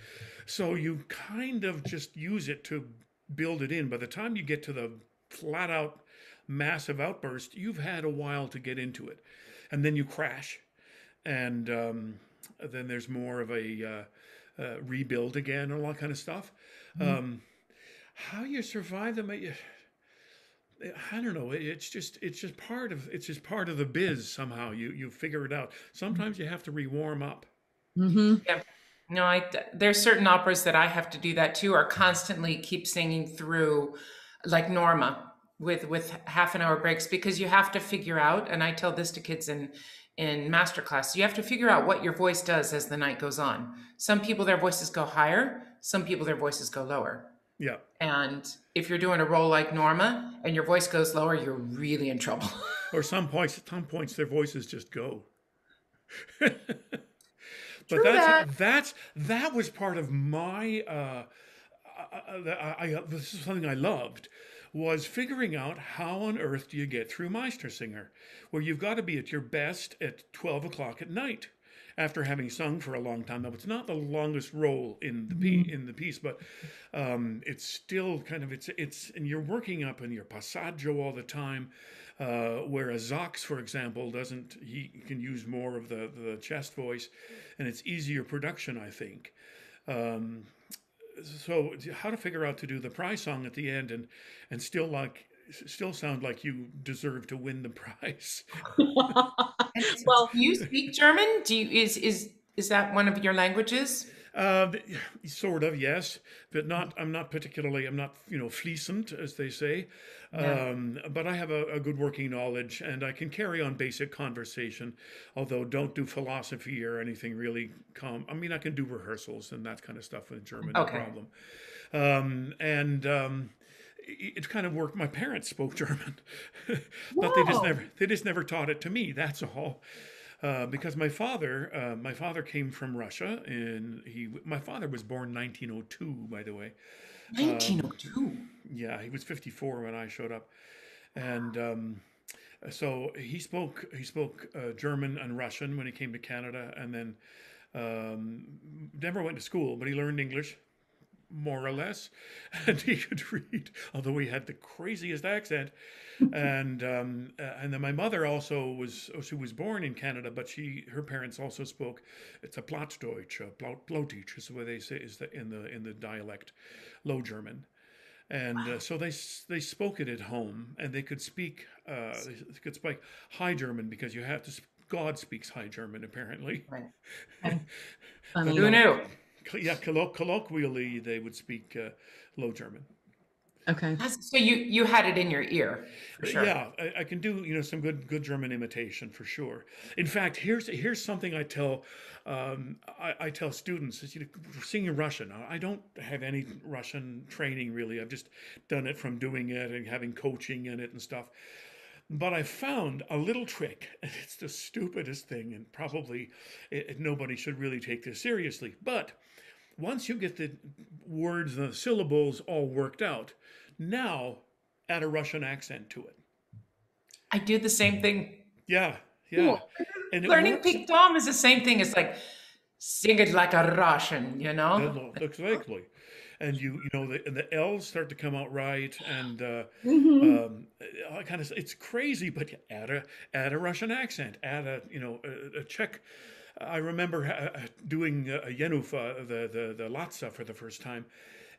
So you kind of just use it to build it in. By the time you get to the flat out massive outburst, you've had a while to get into it, and then you crash, and um, then there's more of a uh, uh, rebuild again, and all that kind of stuff. Mhm. Um, how you survive them? I I don't know. It's just it's just part of it's just part of the biz. Somehow you you figure it out. Sometimes you have to rewarm up. Mm-hmm. Yeah. No, I there's certain operas that I have to do that too, or constantly keep singing through, like Norma with with half an hour breaks because you have to figure out. And I tell this to kids in in masterclass. You have to figure out what your voice does as the night goes on. Some people their voices go higher. Some people their voices go lower. Yeah. And if you're doing a role like Norma and your voice goes lower, you're really in trouble. Or some points at some points their voices just go. but True that's that. that's that was part of my uh, I, I, I, this is something I loved was figuring out how on earth do you get through Meistersinger, where you've got to be at your best at twelve o'clock at night after having sung for a long time. Now it's not the longest role in the piece, in the piece, but um, it's still kind of it's it's and you're working up in your passaggio all the time. Uh, whereas Sachs, for example, doesn't he can use more of the the chest voice, and it's easier production, I think. Um, so how to figure out to do the prize song at the end and and still like still sound like you deserve to win the prize. well, you speak German? Do you is is is that one of your languages? Uh, sort of, yes, but not. I'm not particularly. I'm not, you know, fließend, as they say. Yeah. Um, but I have a, a good working knowledge, and I can carry on basic conversation. Although, don't do philosophy or anything really. Com- I mean, I can do rehearsals and that kind of stuff with German, no Okay. problem. Um, and um, it, kind of worked. My parents spoke German, but they just never. They just never taught it to me. That's all. Uh, because my father, uh, my father came from Russia, and he, my father was born 1902, by the way. 1902. Yeah, he was 54 when I showed up, and um, so he spoke he spoke uh, German and Russian when he came to Canada, and then um, never went to school, but he learned English more or less, and he could read, although he had the craziest accent. and um, uh, and then my mother also was she was born in Canada, but she her parents also spoke it's a Plattdeutsch, uh, Plaut- Plautdeutsch is the way they say is the, in the in the dialect, Low German. And uh, so they they spoke it at home, and they could speak uh, they could speak High German because you have to. sp- God speaks High German apparently. Right. funny. Who knew? Col- Yeah, collo- colloquially they would speak uh, Low German. Okay. So you you had it in your ear for sure. Yeah, I, I can do you know some good good German imitation for sure. In fact, here's here's something I tell um, I, I tell students is you know, singing Russian. I I don't have any Russian training really. I've just done it from doing it and having coaching in it and stuff. But I found a little trick, and it's the stupidest thing, and probably it, nobody should really take this seriously. But once you get the words, the syllables all worked out, now add a Russian accent to it. I do the same thing. Yeah, yeah. And Learning works. Pink Dom is the same thing. It's like sing it like a Russian, you know? Exactly. And you, you know, the, and the L's start to come out right, and uh, Mhm. um, I kind of, it's crazy, but you add a add a Russian accent, add a, you know, a, a Czech. I remember uh, doing a Jenůfa, the the the Laca for the first time,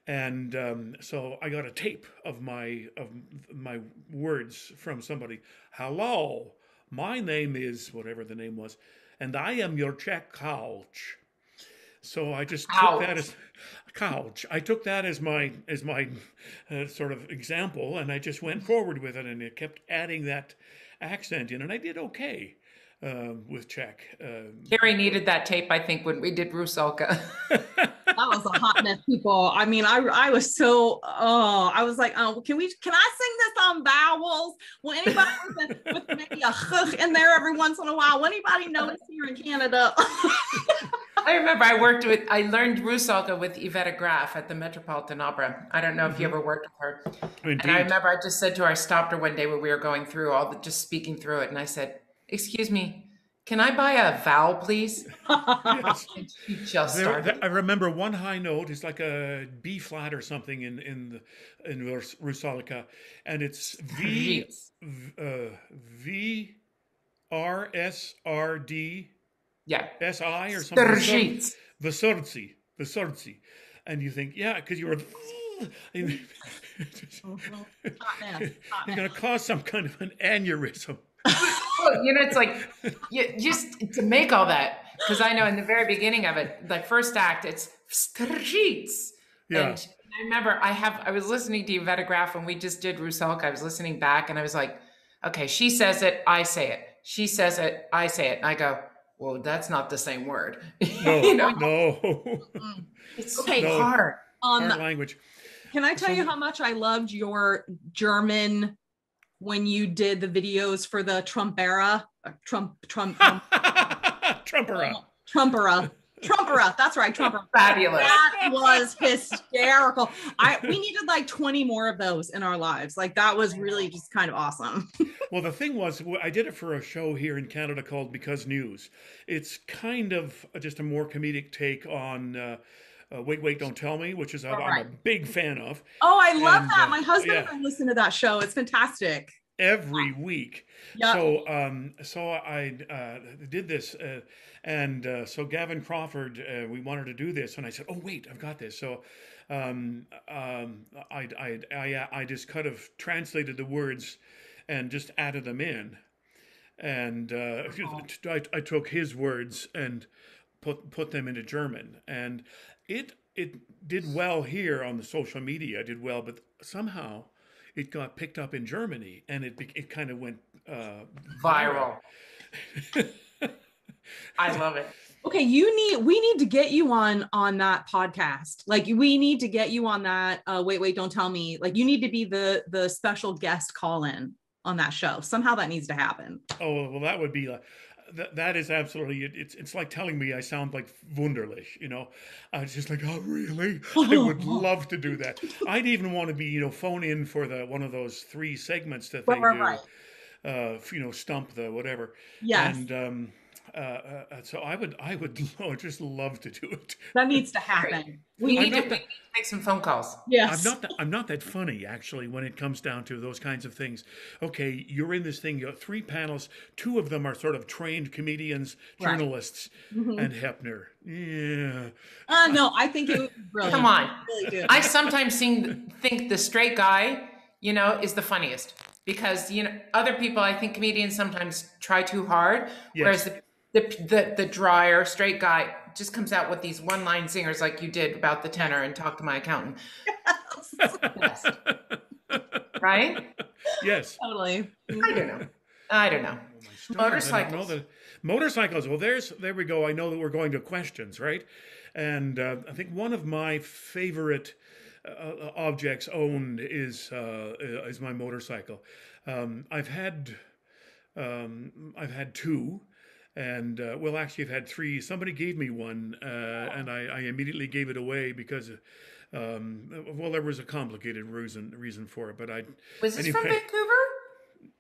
and um, so I got a tape of my of my words from somebody. Hello, my name is whatever the name was, and I am your Czech couch. So I just took that as couch. I took that as my as my uh, sort of example, and I just went forward with it, and it kept adding that accent in, and I did okay uh, with Czech. Um, Keri needed that tape, I think, when we did Rusalka. that was a hot mess, people. I mean, I I was so oh, I was like, oh, can we can I sing this on vowels? Will anybody with, with maybe a h in there every once in a while? Will anybody notice here in Canada? I remember I worked with, I learned Rusalka with Yvette Graf at the Metropolitan Opera. I don't know if you ever worked with her. indeed. And I remember I just said to her, I stopped her one day when we were going through all the, just speaking through it. And I said, Excuse me, can I buy a vowel, please? Yes. She just There, started. I remember one high note is like a B flat or something in in the in Rus- Rusalka, and it's V v- uh, V R S R D Yeah. S I or something. Strzeets. Vysotsy. Vysotsy. And you think, yeah, because you were. Hot mess, hot You're going to cause some kind of an aneurysm. Well, you know, it's like you, just to make all that because I know in the very beginning of it, the first act, it's streets. Yeah. And I remember I have I was listening to Yvette Graf when we just did Rusalka. I was listening back and I was like, okay, she says it, I say it. She says it, I say it. And I go, well, that's not the same word. No, you know, no. it's Okay. so No. hard. Um, Hard language. Can I tell you how much I loved your German when you did the videos for the Trumpera? Uh, Trump, Trump, Trump, Trumpera. Trumpera, Trumpera. That's right, Trumpera. Fabulous. That was hysterical. I we needed like 20 more of those in our lives. Like that was really just kind of awesome. Well, the thing was, I did it for a show here in Canada called Because News. It's kind of just a more comedic take on uh, uh, Wait, Wait, Don't Tell Me, which is I'm, a big fan of. Oh, I love And, that. uh, My husband yeah. and I listen to that show. It's fantastic. every week. Yeah. So, um, so I uh, did this, uh, and uh, so Gavin Crawford, uh, we wanted to do this, and I said, "Oh wait, I've got this." So, um, um, I, I, I, I just kind of translated the words and just added them in, and uh, I, I took his words and put put them into German, and it it did well here on the social media. It did well, but somehow it got picked up in Germany, and it it kind of went uh, Viral. I love it. Okay, you need we need to get you on on that podcast. Like we need to get you on that uh wait wait don't tell me. Like you need to be the the special guest call in on that show. Somehow that needs to happen. Oh well, that would be like that. That is absolutely. It, it's it's like telling me I sound like wunderlich. You know, I was just like, oh really? I would love to do that. I'd even want to be, you know, phone in for the one of those three segments that they Right, right, do. right. Uh, you know, stump the whatever. Yes. And um, uh, uh, uh, so I would, I would just love to do it. that needs to happen. We need, to, not we need to make some phone calls. Yes. I'm not that I'm not that funny actually when it comes down to those kinds of things. Okay, you're in this thing. You got three panels. Two of them are sort of trained comedians, Right. journalists, Mhm. and Heppner. Yeah. Uh, no, I think it would be brilliant. Come on. I really do. I sometimes sing, think the straight guy, you know, is the funniest because you know other people. I think comedians sometimes try too hard, whereas the, the the the drier straight guy just comes out with these one line singers like you did about the tenor and talk to my accountant, Yes. right? yes. totally. I don't know. I don't know. I don't know Motorcycles. the- motorcycles. Well, there's there we go. I know that we're going to questions, right? And uh, I think one of my favorite uh, objects owned is uh, is my motorcycle. Um, I've had um, I've had two. And uh, well, actually, I've had three. Somebody gave me one, uh, and I, I immediately gave it away because, um, well, there was a complicated reason reason for it. But I, Was this from Vancouver?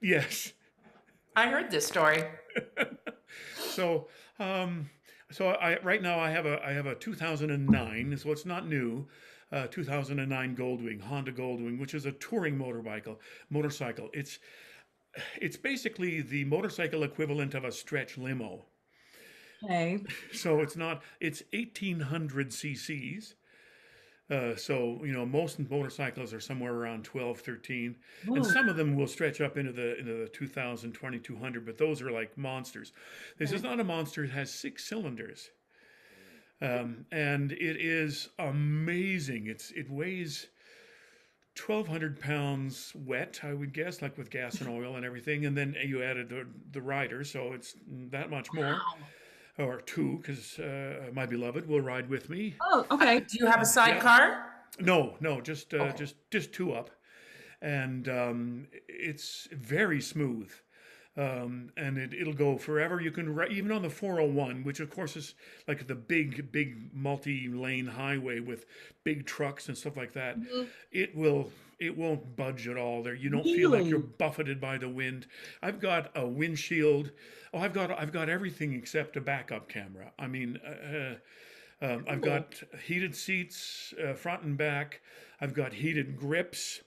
yes, I heard this story. So, um, so I right now I have a I have a 2009, so it's not new. Uh, 2009 Goldwing, Honda Goldwing, which is a touring motorcycle. Motorcycle. It's it's basically the motorcycle equivalent of a stretch limo. Okay. So it's not. It's 1800 cc's. Uh, so you know most motorcycles are somewhere around 12 13 and some of them will stretch up into the into the 2000 2200 but those are like monsters this is not a monster it has six cylinders um, and it is amazing it's it weighs 1200 pounds wet i would guess like with gas and oil and everything and then you added the the rider so it's that much more Wow. or two because uh, my beloved will ride with me Oh, okay. Do you have a sidecar? no, no, just uh, Okay. just just two up, and um, it's very smooth, um, and it, it'll go forever. You can ri- even on the 401, which of course is like the big big multi-lane highway with big trucks and stuff like that. Mhm. It will it won't budge at all. There, you don't feel like you're buffeted by the wind. I've got a windshield. Oh, I've got I've got everything except a backup camera. I mean. Uh, um, I've got heated seats, uh, front and back. I've got heated grips.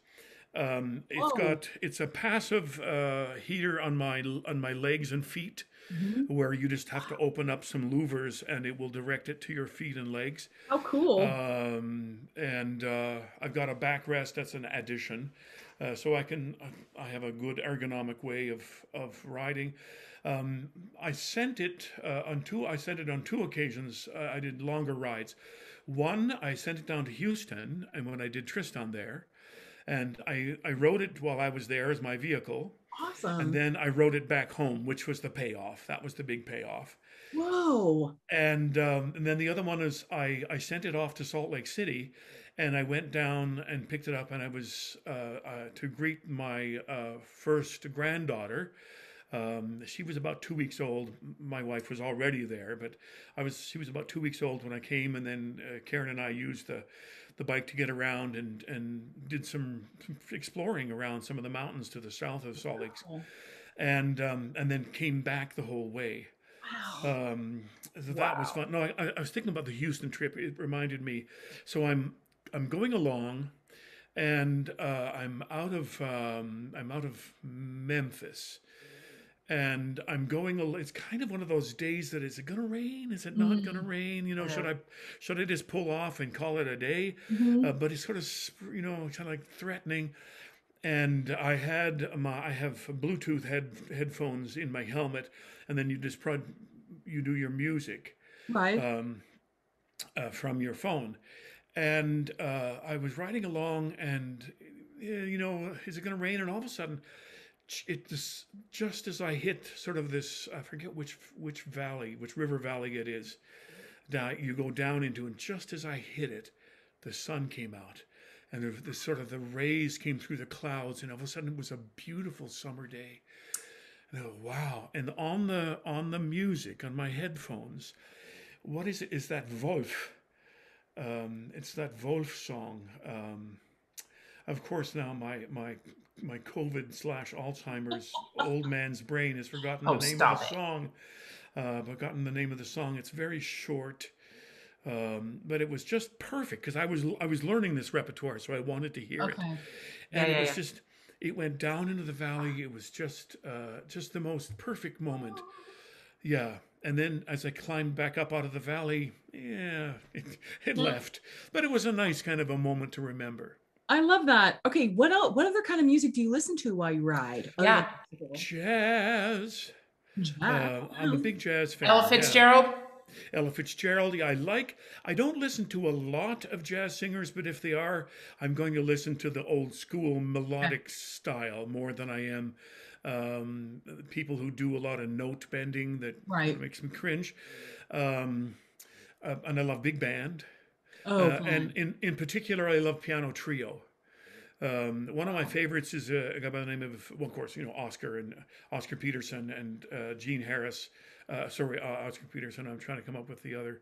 Um, it's Whoa. got it's a passive uh, heater on my on my legs and feet, Mhm. where you just have to open up some louvers and it will direct it to your feet and legs. How cool. Um, and uh, I've got a backrest that's an addition, uh, so I can I have a good ergonomic way of of riding. Um, I sent it uh, on two. I sent it on two occasions. Uh, I did longer rides. One, I sent it down to Houston, and when I did Tristan there, and I I rode it while I was there as my vehicle, awesome. and then I rode it back home, which was the payoff. That was the big payoff. Whoa. And um, and then the other one is I I sent it off to Salt Lake City, and I went down and picked it up, and I was uh, uh, to greet my uh, first granddaughter. Um, she was about two weeks old. My wife was already there, but I was she was about two weeks old when I came, and then uh, Karen and I used the the bike to get around and and did some exploring around some of the mountains to the south of Salt Lake, Wow. and um, and then came back the whole way. Wow. Um, so that was fun. No, I, I- I was thinking about the Houston trip. It reminded me. So I'm I'm going along, and uh, I'm out of um, I'm out of Memphis, and I'm going. a- It's kind of one of those days that is it going to rain? Is it not going to rain? You know, should I should I just pull off and call it a day? Mhm. Uh, but it's sort of you know kind of like threatening and I had my I have Bluetooth head headphones in my helmet, and then you just prod you do your music right. um, uh, from your phone, and uh, I was riding along, and uh, you know, is it going to rain? And all of a sudden, it just just as I hit sort of this I forget which which valley, which river valley it is, that you go down into, and just as I hit it, the sun came out. And the, the sort of the rays came through the clouds, and all of a sudden it was a beautiful summer day. And I go, wow! And on the on the music on my headphones, what is it? Is that Wolf? Um, it's that Wolf song. Um, of course, now my my my COVID slash Alzheimer's old man's brain has forgotten Oh, the name of the it. song. Uh, forgotten the name of the song. It's very short, um, but it was just perfect because I was I was learning this repertoire, so I wanted to hear it Okay. and Yeah, it yeah, was yeah. just it went down into the valley it was just uh just the most perfect moment yeah and then as i climbed back up out of the valley yeah it, it left but it was a nice kind of a moment to remember I love that. Okay, what else? What other kind of music do you listen to while you ride? other Yeah. jazz Jazz. uh, i'm a big jazz fan Ella yeah. Fitzgerald. Ella Fitzgerald, yeah, I like. I don't listen to a lot of jazz singers, but if they are, I'm going to listen to the old school melodic style more than I am um, people who do a lot of note bending that Right. makes me cringe. Um, uh, and I love big band, Oh, uh, and in in particular, I love piano trio. Um, one of my favorites is uh, a guy by the name of, well, of course, you know, Oscar and Oscar Peterson and uh, Gene Harris. Uh, sorry, uh, Oscar Peterson. I'm trying to come up with the other.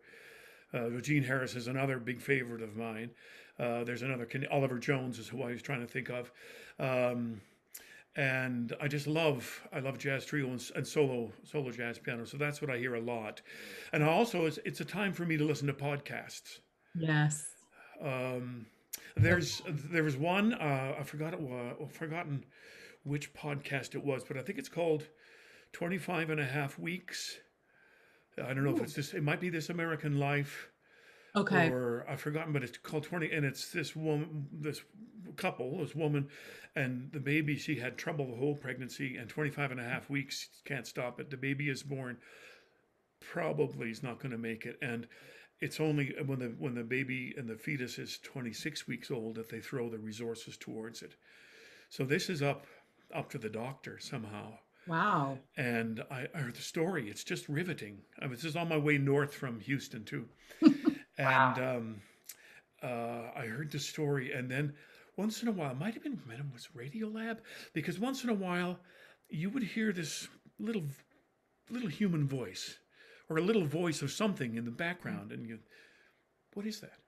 Uh, Gene Harris is another big favorite of mine. Uh, there's another, Oliver Jones is who I was trying to think of. Um, and I just love, I love jazz trio and, and solo, solo jazz piano. So that's what I hear a lot. And also, it's, it's a time for me to listen to podcasts. Yes. Um, there's there was one uh, I forgot it was forgotten which podcast it was, but I think it's called 25 and a half weeks. I don't know if it's this. It might be This American Life, Okay. or I've forgotten, but it's called 20. And it's this woman, this couple, this woman, and the baby. She had trouble the whole pregnancy, and 25 and a half weeks can't stop it. The baby is born. Probably is not going to make it, and it's only when the when the baby and the fetus is 26 weeks old that they throw the resources towards it. So this is up up to the doctor somehow. wow. And I, I heard the story. It's just riveting. I was just on my way north from Houston too, and um, uh, I heard the story. And then once in a while, might have been it was Radio Lab, because once in a while, you would hear this little little human voice or a little voice of something in the background, and you, what is that?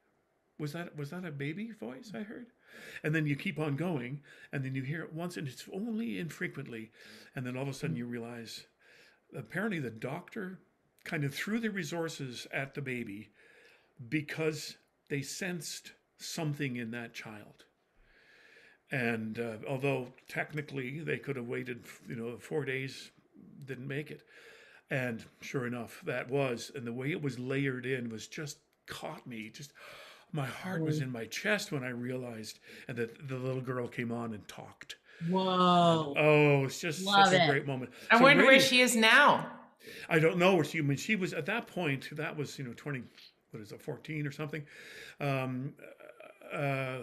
Was that was that a baby voice I heard? And then you keep on going, and then you hear it once, and it's only infrequently, and then all of a sudden you realize, apparently the doctor kind of threw the resources at the baby because they sensed something in that child. And uh, although technically they could have waited, you know, four days, didn't make it. And sure enough, that was. And the way it was layered in was just caught me. Just my heart was in my chest when I realized, and that the little girl came on and talked. Whoa. Oh, it's just Love such a great moment. I So wonder where she is now. I don't know where she. I mean, she was at that point. That was you know twenty. What is it? Fourteen or something. Um, uh,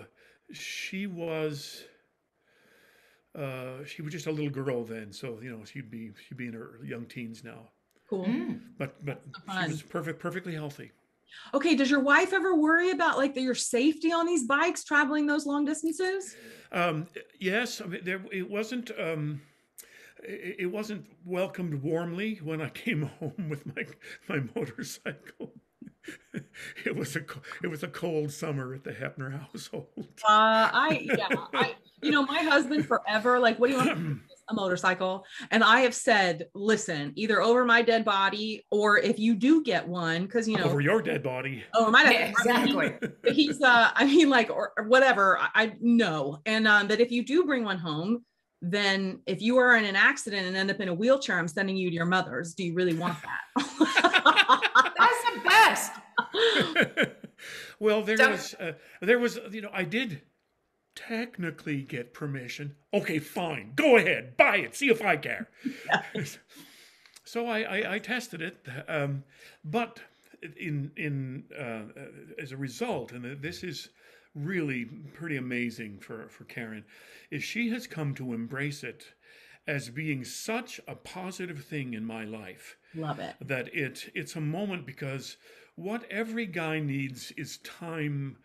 she was. Uh, she was just a little girl then, so you know she'd be she'd be in her young teens now. Cool. Mm. But but she was perfect, perfectly healthy. Okay. Does your wife ever worry about like your safety on these bikes traveling those long distances? Um, yes, I mean, there it wasn't. Um, it, it wasn't welcomed warmly when I came home with my my motorcycle. it was a it was a cold summer at the Heppner household. Uh, I yeah, I you know my husband forever like, what do you want? A motorcycle, and I have said, listen, either over my dead body or if you do get one, because you know Over your dead body. Oh, my Yeah, dead I mean, exactly. he's uh i mean like or, or whatever i, I know and um that if you do bring one home then if you are in an accident and end up in a wheelchair i'm sending you to your mother's do you really want that That's the best. well, there Don't- was uh, there was you know I did technically get permission. Okay, fine, go ahead, buy it, see if I care. so I, I I tested it, um, but in in uh, as a result, and this is really pretty amazing for for Karen, is she has come to embrace it as being such a positive thing in my life love it that it it's a moment because what every guy needs is time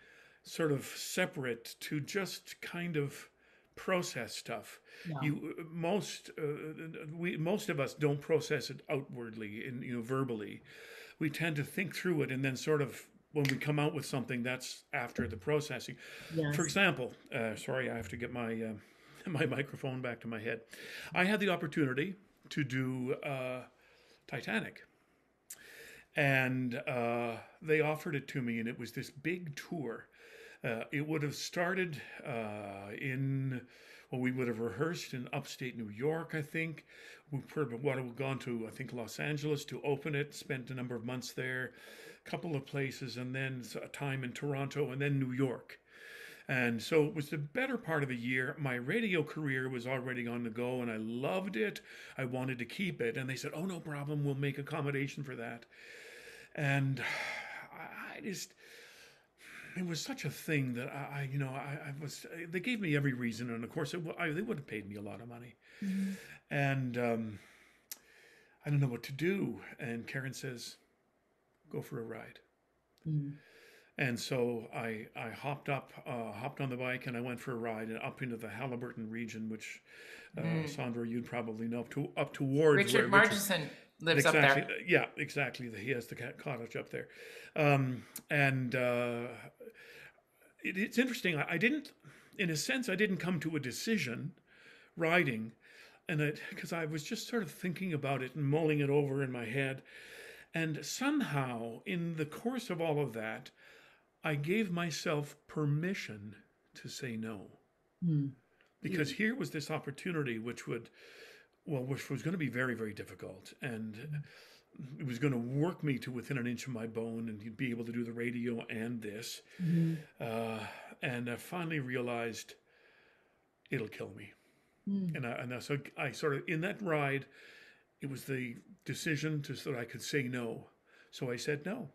sort of separate to just kind of process stuff Yeah. you most uh, we most of us don't process it outwardly in you know verbally we tend to think through it and then sort of when we come out with something that's after the processing yes. for example, uh, sorry, I have to get my uh, my microphone back to my head. I had the opportunity to do uh, Titanic, and uh, they offered it to me, and it was this big tour. Uh, it would have started uh, in well, we would have rehearsed in upstate New York, I think. We would have gone to I think Los Angeles to open it. Spent a number of months there, a couple of places, and then a time in Toronto, and then New York. And so it was the better part of a year. My radio career was already on the go and I loved it. I wanted to keep it. And they said, oh, no problem. We'll make accommodation for that. And I I just, it was such a thing that I, I you know, I, I was, they gave me every reason. And of course, it, I, they would have paid me a lot of money. And um, I don't know what to do. And Karen says, go for a ride. Mm. And so I I hopped up, uh, hopped on the bike, and I went for a ride up into the Haliburton region, which uh, Mm. Sondra you'd probably know up to up towards Richard where Margison lives exactly, up there. Yeah, exactly. He has the cottage up there, um, and uh, it, it's interesting. I, I didn't, in a sense, I didn't come to a decision writing, and it because I was just sort of thinking about it and mulling it over in my head, and somehow in the course of all of that, I gave myself permission to say no Mm. because here was this opportunity which would well which was going to be very very difficult and it was going to work me to within an inch of my bone and you'd be able to do the radio and this Mhm. uh, and i finally realized it'll kill me Mm. and I, and I, so I sort of in that ride it was the decision to so that i could say no so i said no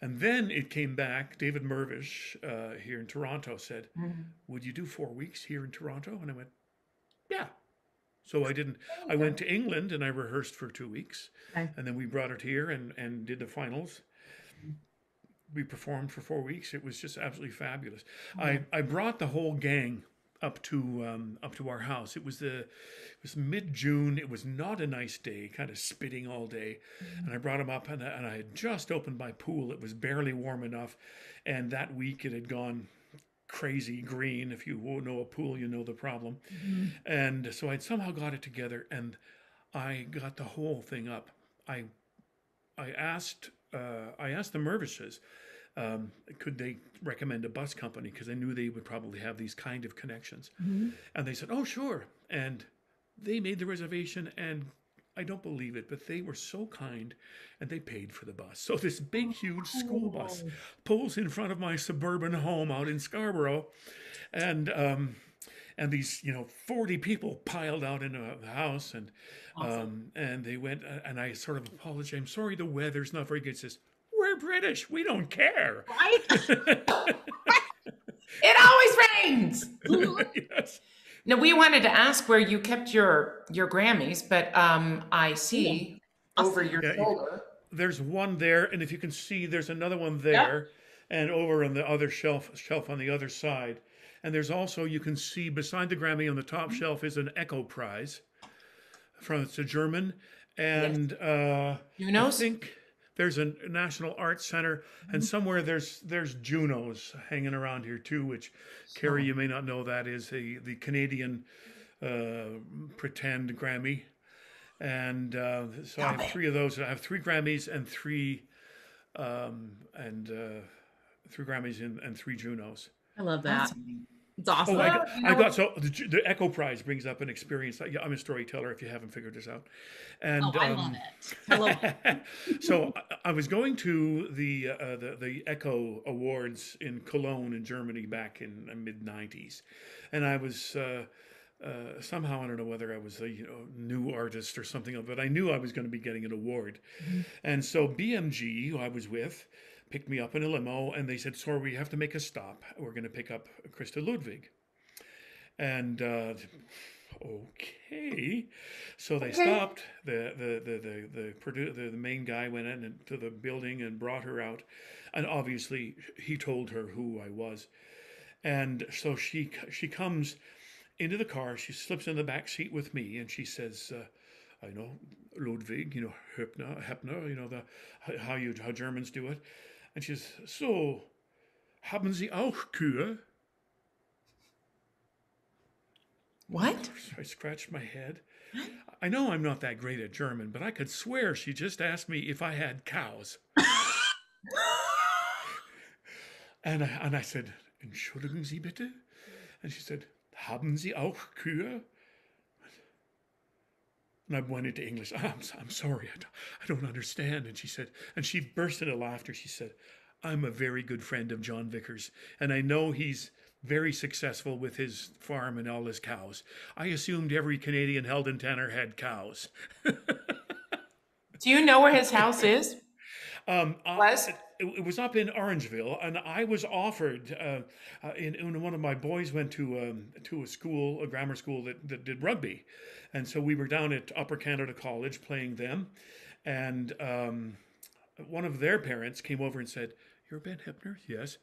and then it came back David Mirvish uh, here in toronto said Mhm. would you do four weeks here in Toronto? And I went, yeah. So I didn't, I went to England and I rehearsed for two weeks. Okay. And then we brought it here and, and did the finals. We performed for four weeks. It was just absolutely fabulous. I, I brought the whole gang up to um, up to our house. It was the it was mid June. It was not a nice day, kind of spitting all day. And I brought them up, and I, and I had just opened my pool. It was barely warm enough, and that week it had gone crazy green. If you know a pool, you know the problem. And so I'd somehow got it together, and I got the whole thing up. I I asked uh, I asked the Mirvishes. um, could they recommend a bus company because I knew they would probably have these kind of connections. Mm-hmm. And they said, "Oh, sure." And they made the reservation, and I don't believe it, but they were so kind, and they paid for the bus. So this big, huge school bus pulls in front of my suburban home out in Scarborough, and um, and these you know 40 people piled out into the house and um, and they went uh, and i sort of apologized i'm sorry the weather's not very good says we're british we don't care Right? It always rains. yes. Now we wanted to ask where you kept your your Grammys, but um, I see over your Yeah, you- shoulder. there's one there and if you can see there's another one there and over on the other shelf shelf on the other side. And there's also you can see beside the grammy on the top shelf is an echo prize from it's a german. And uh You I know, think there's a National Arts Center, and somewhere there's there's Junos hanging around here too. Which, Keri, you may not know that is the the Canadian uh, pretend Grammy, and uh, so I have three of those. I have three Grammys and three, um, and uh, three Grammys and, and three Junos. I love that. That's- It's awesome. Oh, I Well, got, you know I got so the, the Echo Prize brings up an experience. Like, I'm a storyteller. If you haven't figured this out, and oh, I um, love it. I love it. so I, I was going to the, uh, the the Echo Awards in Cologne in Germany back in the mid '90s, and I was. Uh, uh, somehow I don't know whether I was a you know new artist or something, but I knew I was going to be getting an award, and so BMG, who I was with, picked me up in a limo, and they said, "Sorry, we have to make a stop. We're going to pick up Christa Ludwig," and uh, okay, so they stopped. The the the the the, produ- the the main guy went into the building and brought her out, and obviously he told her who I was, and so she she comes into the car. She slips in the back seat with me, and she says. Uh, I know Ludwig, you know Hübner, Hepner, you know the how you how Germans do it, and she says, "So, haben Sie auch Kühe?" what? So I scratched my head. I know I'm not that great at German, but I could swear she just asked me if I had cows. and, I, and I said, Entschuldigen Sie bitte? And she said, Haben Sie auch Kühe? And I went into English. I'm, I'm sorry, I don't, I don't understand. And she said, and she burst into laughter. She said, I'm a very good friend of Jon Vickers, and I know he's very successful with his farm and all his cows. I assumed every Canadian Helden Tenor had cows. Do you know where his house is? Um, uh, Was? It, was up in Orangeville, and I was offered. Uh, uh, in, in one of my boys went to um, to a school, a grammar school that, that did rugby, and so we were down at Upper Canada College playing them, and um, one of their parents came over and said, "You're Ben Heppner, yes."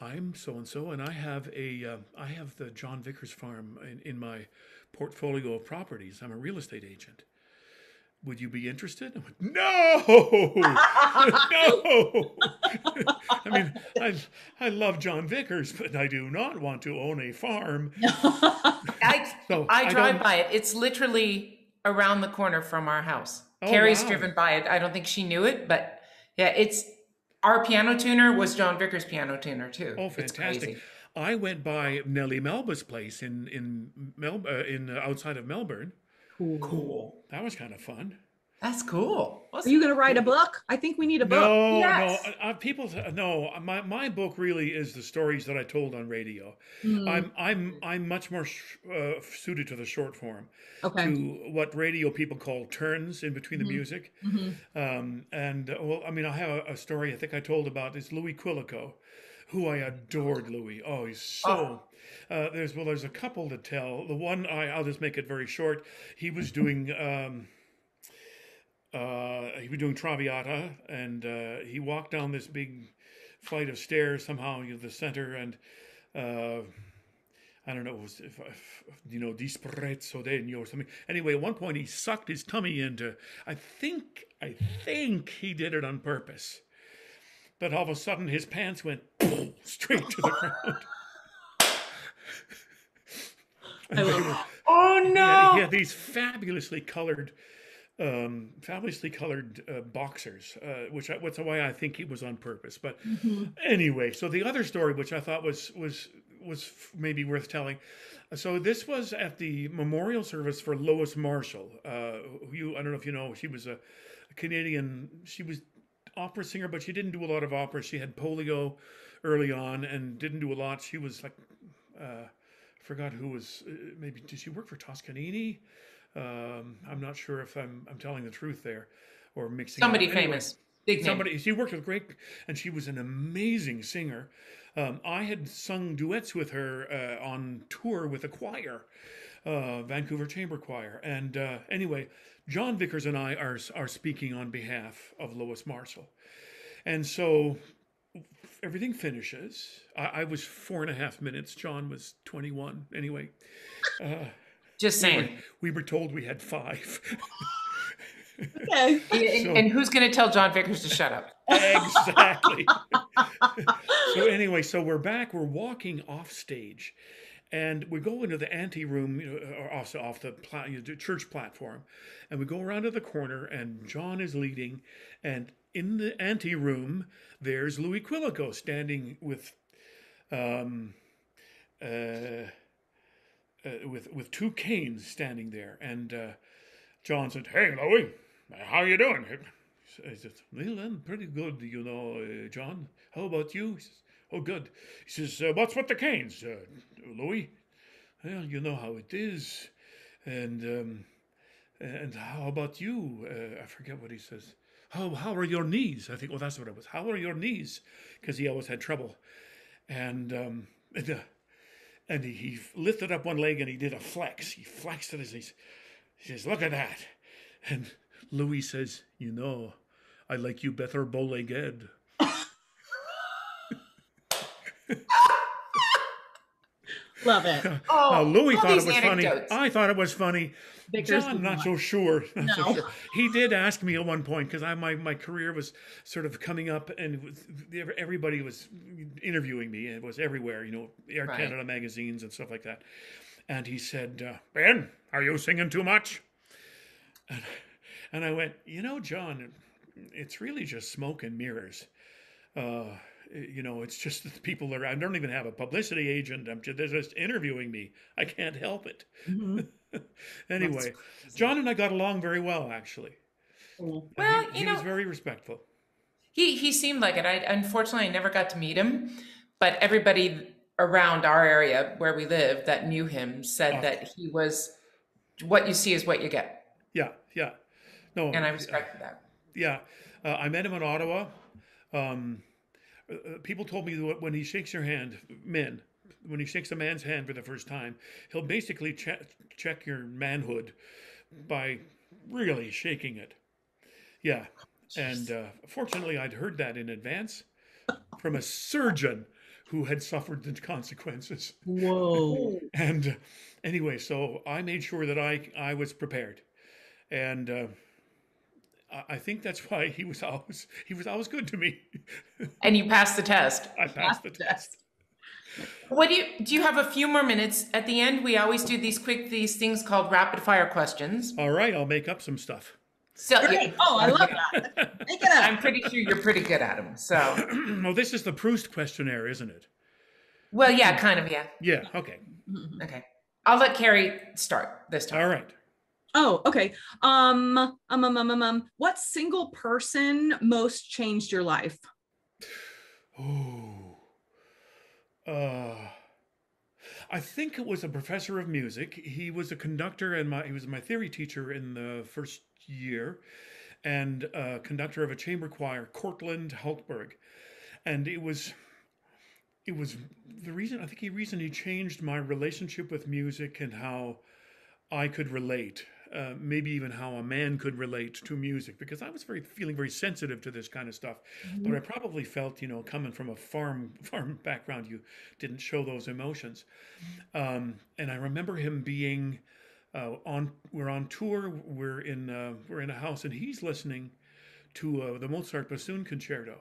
I'm so and so, and I have a uh, I have the Jon Vickers farm in, in my portfolio of properties. I'm a real estate agent. Would you be interested? I went, no, no. I mean, I I love Jon Vickers, but I do not want to own a farm. I So I drive don't- by it. It's literally around the corner from our house. Oh, Keri's wow. driven by it. I don't think she knew it, but yeah, it's our piano tuner was Jon Vickers' piano tuner too. Oh, fantastic! I went by Nellie Melba's place in in Mel uh, in uh, outside of Melbourne. Cool. Cool. That was kind of fun. That's cool. Are you going to write a book? I think we need a book. No, Yes. no. Uh, people, no. My my book really is the stories that I told on radio. Hmm, I'm I'm I'm much more sh- uh, suited to the short form, okay. to what radio people call turns in between the Mhm. music. Mhm. Um, and uh, well, I mean, I have a, a story I think I told about is Louis Quilico, who I adored. Louis, oh, he's so. Uh, there's well, there's a couple to tell. The one I, I'll just make it very short. He was doing. Um, uh, he was doing Traviata, and uh, he walked down this big flight of stairs somehow in the center, and uh, I don't know, if, if, you know, disprezzo degno or something. Anyway, at one point he sucked his tummy into. I think, I think he did it on purpose, but all of a sudden his pants went straight to the ground. I love Oh no! had these fabulously colored um, fabulously colored uh, boxers, uh, which I, what's why I think it was on purpose. But Mhm. anyway, so the other story, which I thought was was was maybe worth telling. So this was at the memorial service for Lois Marshall. Uh, who you I don't know if you know, she was a, a Canadian. She was opera singer, but she didn't do a lot of opera. She had polio early on and didn't do a lot. She was like, uh, forgot who was uh, maybe did she work for Toscanini? Um, I'm not sure if I'm I'm telling the truth there or mixing. Somebody Anyway, famous. Big name. Somebody she worked with great, and she was an amazing singer. Um, I had sung duets with her uh, on tour with a choir, uh, Vancouver Chamber Choir. And uh, anyway, Jon Vickers and I are are speaking on behalf of Lois Marshall, and so everything finishes. I, I was four and a half minutes. John was twenty one. Anyway, uh, Just saying. we were told we had five. Okay. And, So- and who's going to tell Jon Vickers to shut up? exactly. so anyway, so we're back. We're walking off stage, and we go into the ante room, you know, or off off the pla- you know, the church platform, and we go around to the corner, and John is leading, and in the ante room, there's Louis Quilico standing with, um, uh, uh, with with two canes standing there, and uh, John said, "Hey, Louis, how you doing?" I said, "Well, I'm pretty good, you know, uh, John. How about you?" He says, "Oh, good." He says, uh, "What's with the canes, uh, Louis?" Well, you know how it is, and um, and how about you? I forget what he says. How how are your knees? I think. Well, that's what it was. How are your knees? Because he always had trouble, and um, and, uh, and he, he lifted up one leg and he did a flex. He flexed it as he, he says, "Look at that," and Louis says, "You know, I like you better bow-legged." Love it. Oh, Now, Louis all thought it these was funny. I thought it was funny. Vickers John, would not not. so sure. Not so No. sure. He did ask me at one point because I my, my career was sort of coming up, and it was, everybody was interviewing me. and It was everywhere, you know, Air Right. Canada magazines and stuff like that. And he said, uh, "Ben, are you singing too much?" And, and I went, "You know, John, it's really just smoke and mirrors." Uh, you know, it's just that the people are. I don't even have a publicity agent. I'm just, they're just interviewing me. I can't help it. Mhm. Anyway, John and I got along very well, actually. Cool. Well, he, you he was very respectful. He he seemed like it. I unfortunately I never got to meet him, but everybody around our area where we live that knew him said Oh. that he was what you see is what you get, Yeah, yeah. No, and I respected that. yeah. Uh, I met him in Ottawa. Um, uh, uh, people told me that when he shakes your hand, men, when he shakes a man's hand for the first time, he'll basically che- check your manhood by really shaking it. Yeah. And uh, fortunately, I'd heard that in advance from a surgeon who had suffered the consequences. Whoa. And uh, anyway, so I made sure that I I was prepared, and uh, I- I think that's why he was always he was always good to me. And you passed the test. I passed the test. What do you do? You have a few more minutes at the end. We always do these quick these things called rapid fire questions. All right, I'll make up some stuff. So Great. Oh, I love that. Make it I'm pretty sure you're pretty good at them. So well, this is the Proust questionnaire, isn't it? well, yeah, kind of, yeah. Yeah. Okay. Mm-hmm, okay, I'll let Keri start this time. All right. Oh, okay. Um, um, um, um, um, um, what single person most changed your life? Oh. Uh, I think it was a professor of music. He was a conductor and my he was my theory teacher in the first year, and uh, conductor of a chamber choir, Cortland Hultberg, and it was. It was the reason I think he reason he changed my relationship with music and how I could relate, uh, maybe even how a man could relate to music, because I was very feeling very sensitive to this kind of stuff. But I probably felt, you know, coming from a farm farm background, you didn't show those emotions. Um, and I remember him being uh, on. We're on tour. We're in uh, we're in a house, and he's listening to uh, the Mozart bassoon concerto.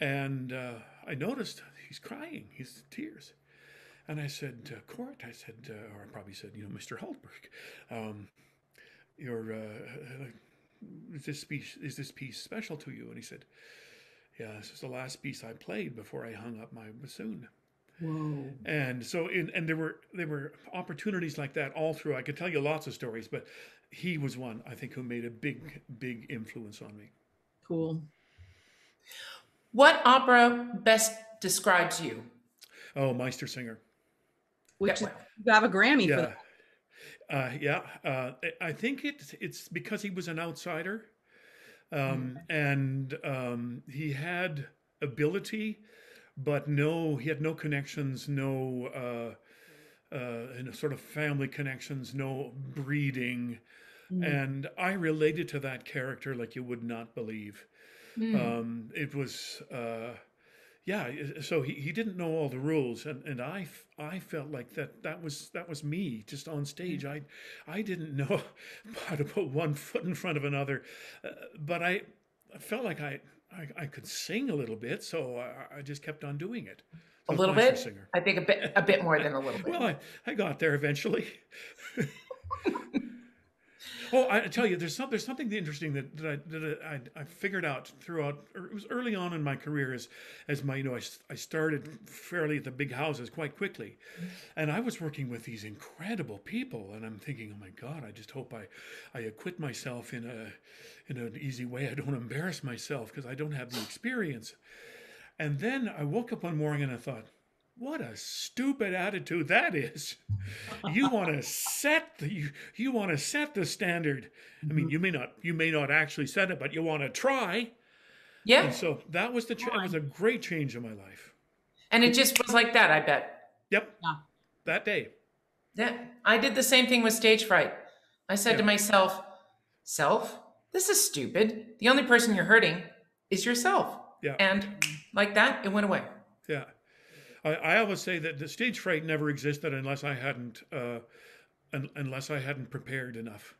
And uh, I noticed he's crying. He's tears. And I said, uh, Court, I said, uh, or I probably said, you know, Mr. Hultberg, um, your uh, is this piece is this piece special to you?" And he said, "Yeah, this is the last piece I played before I hung up my bassoon." Whoa. And so, in, and there were there were opportunities like that all through. I could tell you lots of stories, but he was one I think who made a big big influence on me. Cool. What opera best describes you? Oh, Meister Meistersinger. Which Yeah. is, you have a Grammy for Yeah, that. uh, yeah. Uh, I- think it's it's because he was an outsider, um, and um, he had ability, but no, he had no connections, no uh, uh, sort of family connections, no breeding, Mm. and I related to that character like you would not believe. Hmm. Um, it was. Uh, yeah, so he, he didn't know all the rules, and, and I, I felt like that that was that was me just on stage. I I didn't know how to put one foot in front of another, uh, but I, I felt like I, I I could sing a little bit, so I, I just kept on doing it. a So was little bit. Singer. I think a bit a bit more than a little bit. Well, I, I got there eventually. oh, I tell you, there's some, there's something interesting that, that, I, that I, I figured out throughout. or It was early on in my career as as my you know I, I started fairly at the big houses quite quickly, and I was working with these incredible people, and I'm thinking, oh my God, I just hope I I acquit myself in a in an easy way. I don't embarrass myself because I don't have the experience. And then I woke up one morning and I thought, what a stupid attitude that is. You want to set the you, you want to set the standard. I mean, mm-hmm. you may not you may not actually set it, but you want to try. yeah, And so that was the ch- that was a great change in my life. and it just was like that. I bet. Yep. Yeah. That day. Yeah, I did the same thing with stage fright. I said to myself, "Self, this is stupid. The only person you're hurting is yourself." Yeah. And like that, it went away. Yeah. I, I always say that the stage fright never existed unless I hadn't uh, un, unless I hadn't prepared enough.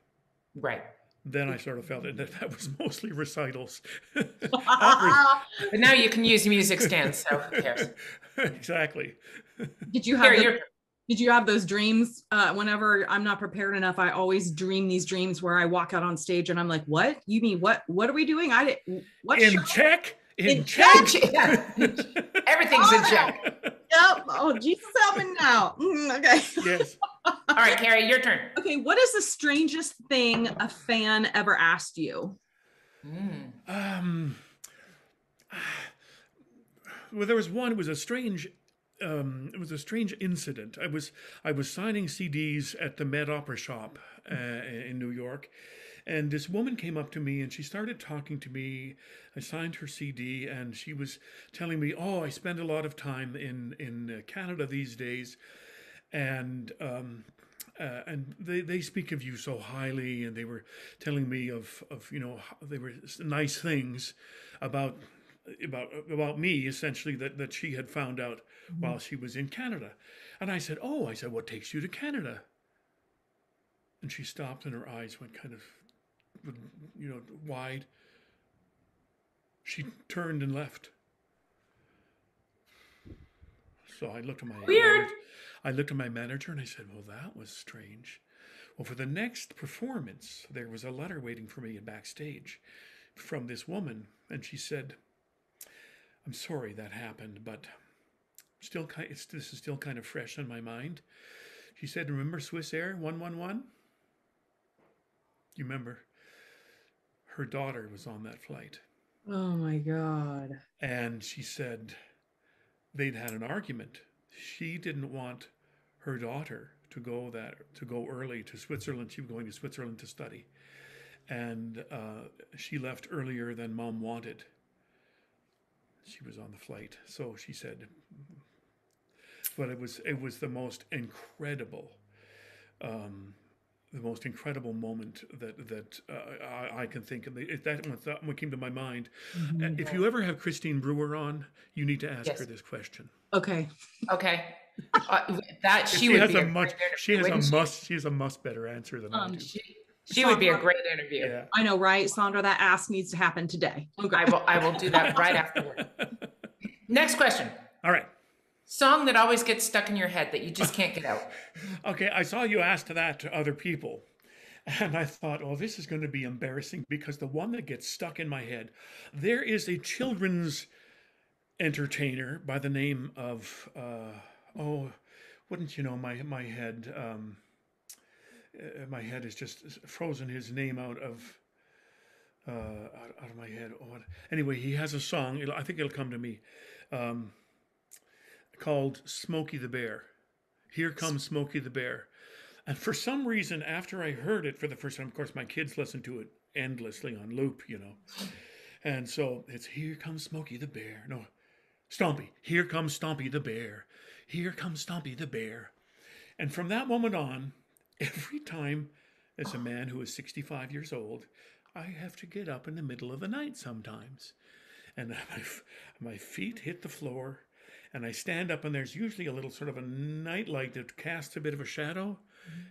Right. Then I sort of felt it. That, that was mostly recitals. But now you can use music stands, so who cares? exactly. Did you have Here, the- Did you have those dreams? Uh, whenever I'm not prepared enough, I always dream these dreams where I walk out on stage and I'm like, "What? You mean what? What are we doing? I didn't. What? In show?" check. In, In check. Yeah. everything's in check. Yep. Oh, Jesus, help me now. Mm, okay. yes. All right, Keri, your turn. Okay. What is the strangest thing a fan ever asked you? Mm. Um, well, there was one. It was a strange. Um, it was a strange incident. I was I was signing CDs at the Met Opera Shop uh, in New York, and this woman came up to me and she started talking to me. I signed her CD, and she was telling me, "Oh, I spend a lot of time in in uh, Canada these days, and." Um, uh, and they, they speak of you so highly, and they were telling me of, of you know they were nice things about about about me essentially that, that she had found out while she was in Canada, and I said, oh, I said, what takes you to Canada? And she stopped, and her eyes went kind of you know wide. She turned and left. So I looked at my Weird. I looked at my manager and I said, Well, that was strange. Well, for the next performance, there was a letter waiting for me backstage from this woman. And she said, I'm sorry that happened, but still, ki- it's, this is still kind of fresh in my mind. She said, Remember Swissair 111? You remember? Her daughter was on that flight. Oh my God. And she said they'd had an argument. She didn't want her daughter to go that to go early to Switzerland. She was going to Switzerland to study, and uh, she left earlier than mom wanted. She was on the flight, so she said. But it was it was the most incredible, um, the most incredible moment that that uh, I, I can think of. That one that one came to my mind. Uh, If you ever have Christine Brewer on, you need to ask Yes. her this question. Okay. Okay. Uh, that she, She, would has be a a much she has a must she has a much better answer than I Um, do. She, she would be a great interview. Yeah. I know, right, Sondra? That ask needs to happen today. Okay. I will. I will do that right afterward. Next question. All right. Song that always gets stuck in your head that you just can't get out. Okay, I saw you ask that to other people. And I thought, oh, this is going to be embarrassing because the one that gets stuck in my head, there is a children's entertainer by the name of, uh, oh, wouldn't you know, my, my head, um, uh, my head is just frozen his name out of, uh, out, out of my head. Oh, anyway, he has a song, it'll, I think it'll come to me, um, called Smokey the Bear. Here comes Smokey the Bear. And for some reason, after I heard it for the first time, of course, my kids listen to it endlessly on loop, you know. And so it's Here comes Smokey the Bear. No, Stompy. Here comes Stompy the Bear. Here comes Stompy the Bear. And from that moment on, every time as a man who is 65 years old, I have to get up in the middle of the night sometimes. And my, my feet hit the floor, and I stand up, and there's usually a little sort of a nightlight that casts a bit of a shadow.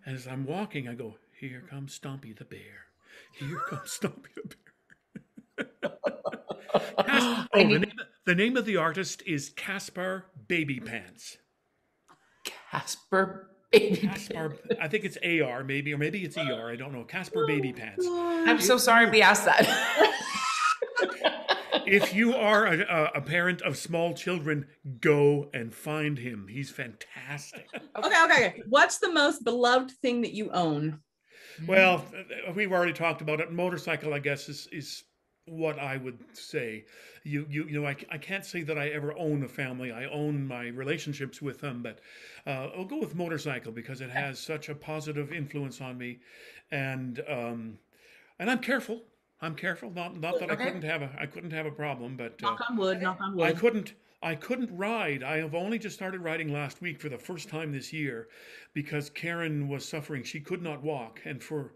And as I'm walking, I go, Here comes Stompy the Bear. Here comes Stompy the Bear. Oh, the, name, the name of the artist is Caspar Baby Pants. Casper baby. Caspar, I think it's AR, maybe, or maybe it's ER. I don't know. Caspar Baby Pants. I'm so sorry we asked that. If you are a, a, a parent of small children, go and find him. He's fantastic. Okay, okay, okay. What's the most beloved thing that you own? Well, we've already talked about it. Motorcycle, I guess, is is what I would say. You you you know, I, I can't say that I ever own a family. I own my relationships with them, but uh, I'll go with motorcycle because it has such a positive influence on me, and um, and I'm careful. I'm careful. Not not that I couldn't have a I couldn't have a problem, but uh, Knock on wood, knock on wood. I couldn't I couldn't ride. I have only just started riding last week for the first time this year because Karen was suffering. She could not walk and for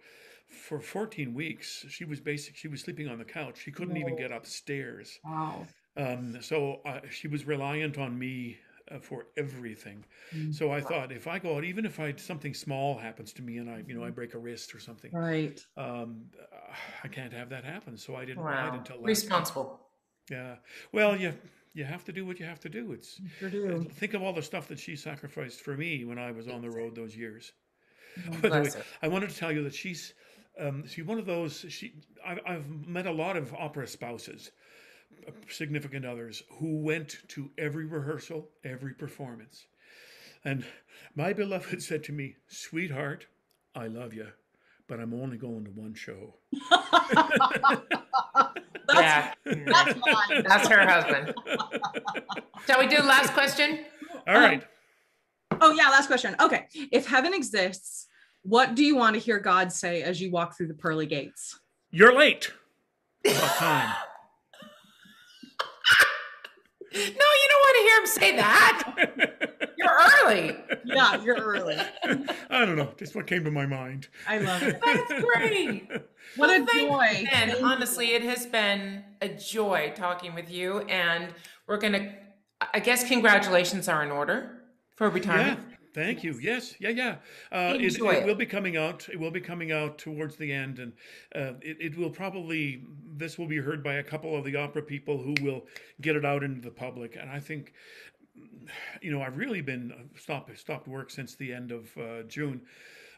for 14 weeks she was basic she was sleeping on the couch. She couldn't even get upstairs. Wow. Um, so uh, she was reliant on me for everything. Mm. So I thought if I go out even if I something small happens to me and I you know I break a wrist or something Right. um, uh, I can't have that happen. So I didn't ride until last week. Responsible. Yeah. Well, you you have to do what you have to do. It's Sure do. think of all the stuff that she sacrificed for me when I was on the road those years. Oh, By the way, I wanted to tell you that she's um, she's one of those. She I've, I've met a lot of opera spouses, uh, significant others who went to every rehearsal, every performance, and my beloved said to me, "Sweetheart, I love you." But I'm only going to one show. That's, yeah. that's mine. That's her husband. Shall we do the last question? All um, right. Oh, yeah. Last question. Okay. If heaven exists, what do you want to hear God say as you walk through the pearly gates? You're late. About time. No, you don't want to hear him say that. You're early. Yeah, you're early. I don't know. Just what came to my mind. I love it. That's great. What a Well, thank joy. you, Ben. Thank you. honestly, it has been a joy talking with you, and we're gonna. I guess congratulations are in order for Yeah. Thank you. Yes. Yeah. Yeah. Uh, it, it it. will be coming out. It will be coming out towards the end, and uh, it, it will probably. This will be heard by a couple of the opera people who will get it out into the public, and I think. You know, I've really been uh, stopped stopped work since the end of uh, June,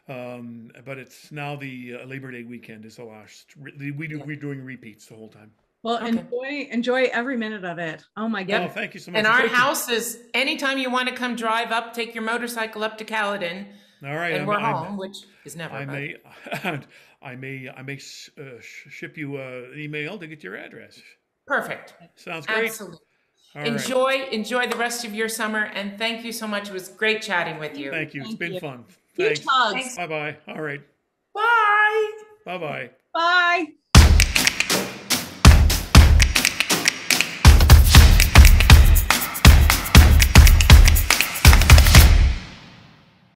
um, but it's now the uh, Labor Day weekend is the last. re- We do we're doing repeats the whole time. Well, Okay. enjoy enjoy every minute of it. Oh my Oh, god. thank you so much. And our Thank you. house is anytime you want to come drive up, take your motorcycle up to Caledon, All right, and I'm- we're I'm- home, which is never. I may, I may, I may uh, ship you uh, an email to get your address. Perfect. Sounds great. Absolutely. All right. enjoy enjoy the rest of your summer, and thank you so much. It was great chatting with you. Thank you. It's been you. fun. Huge hugs. Thanks. Bye bye. All right. Bye. Bye bye. Bye.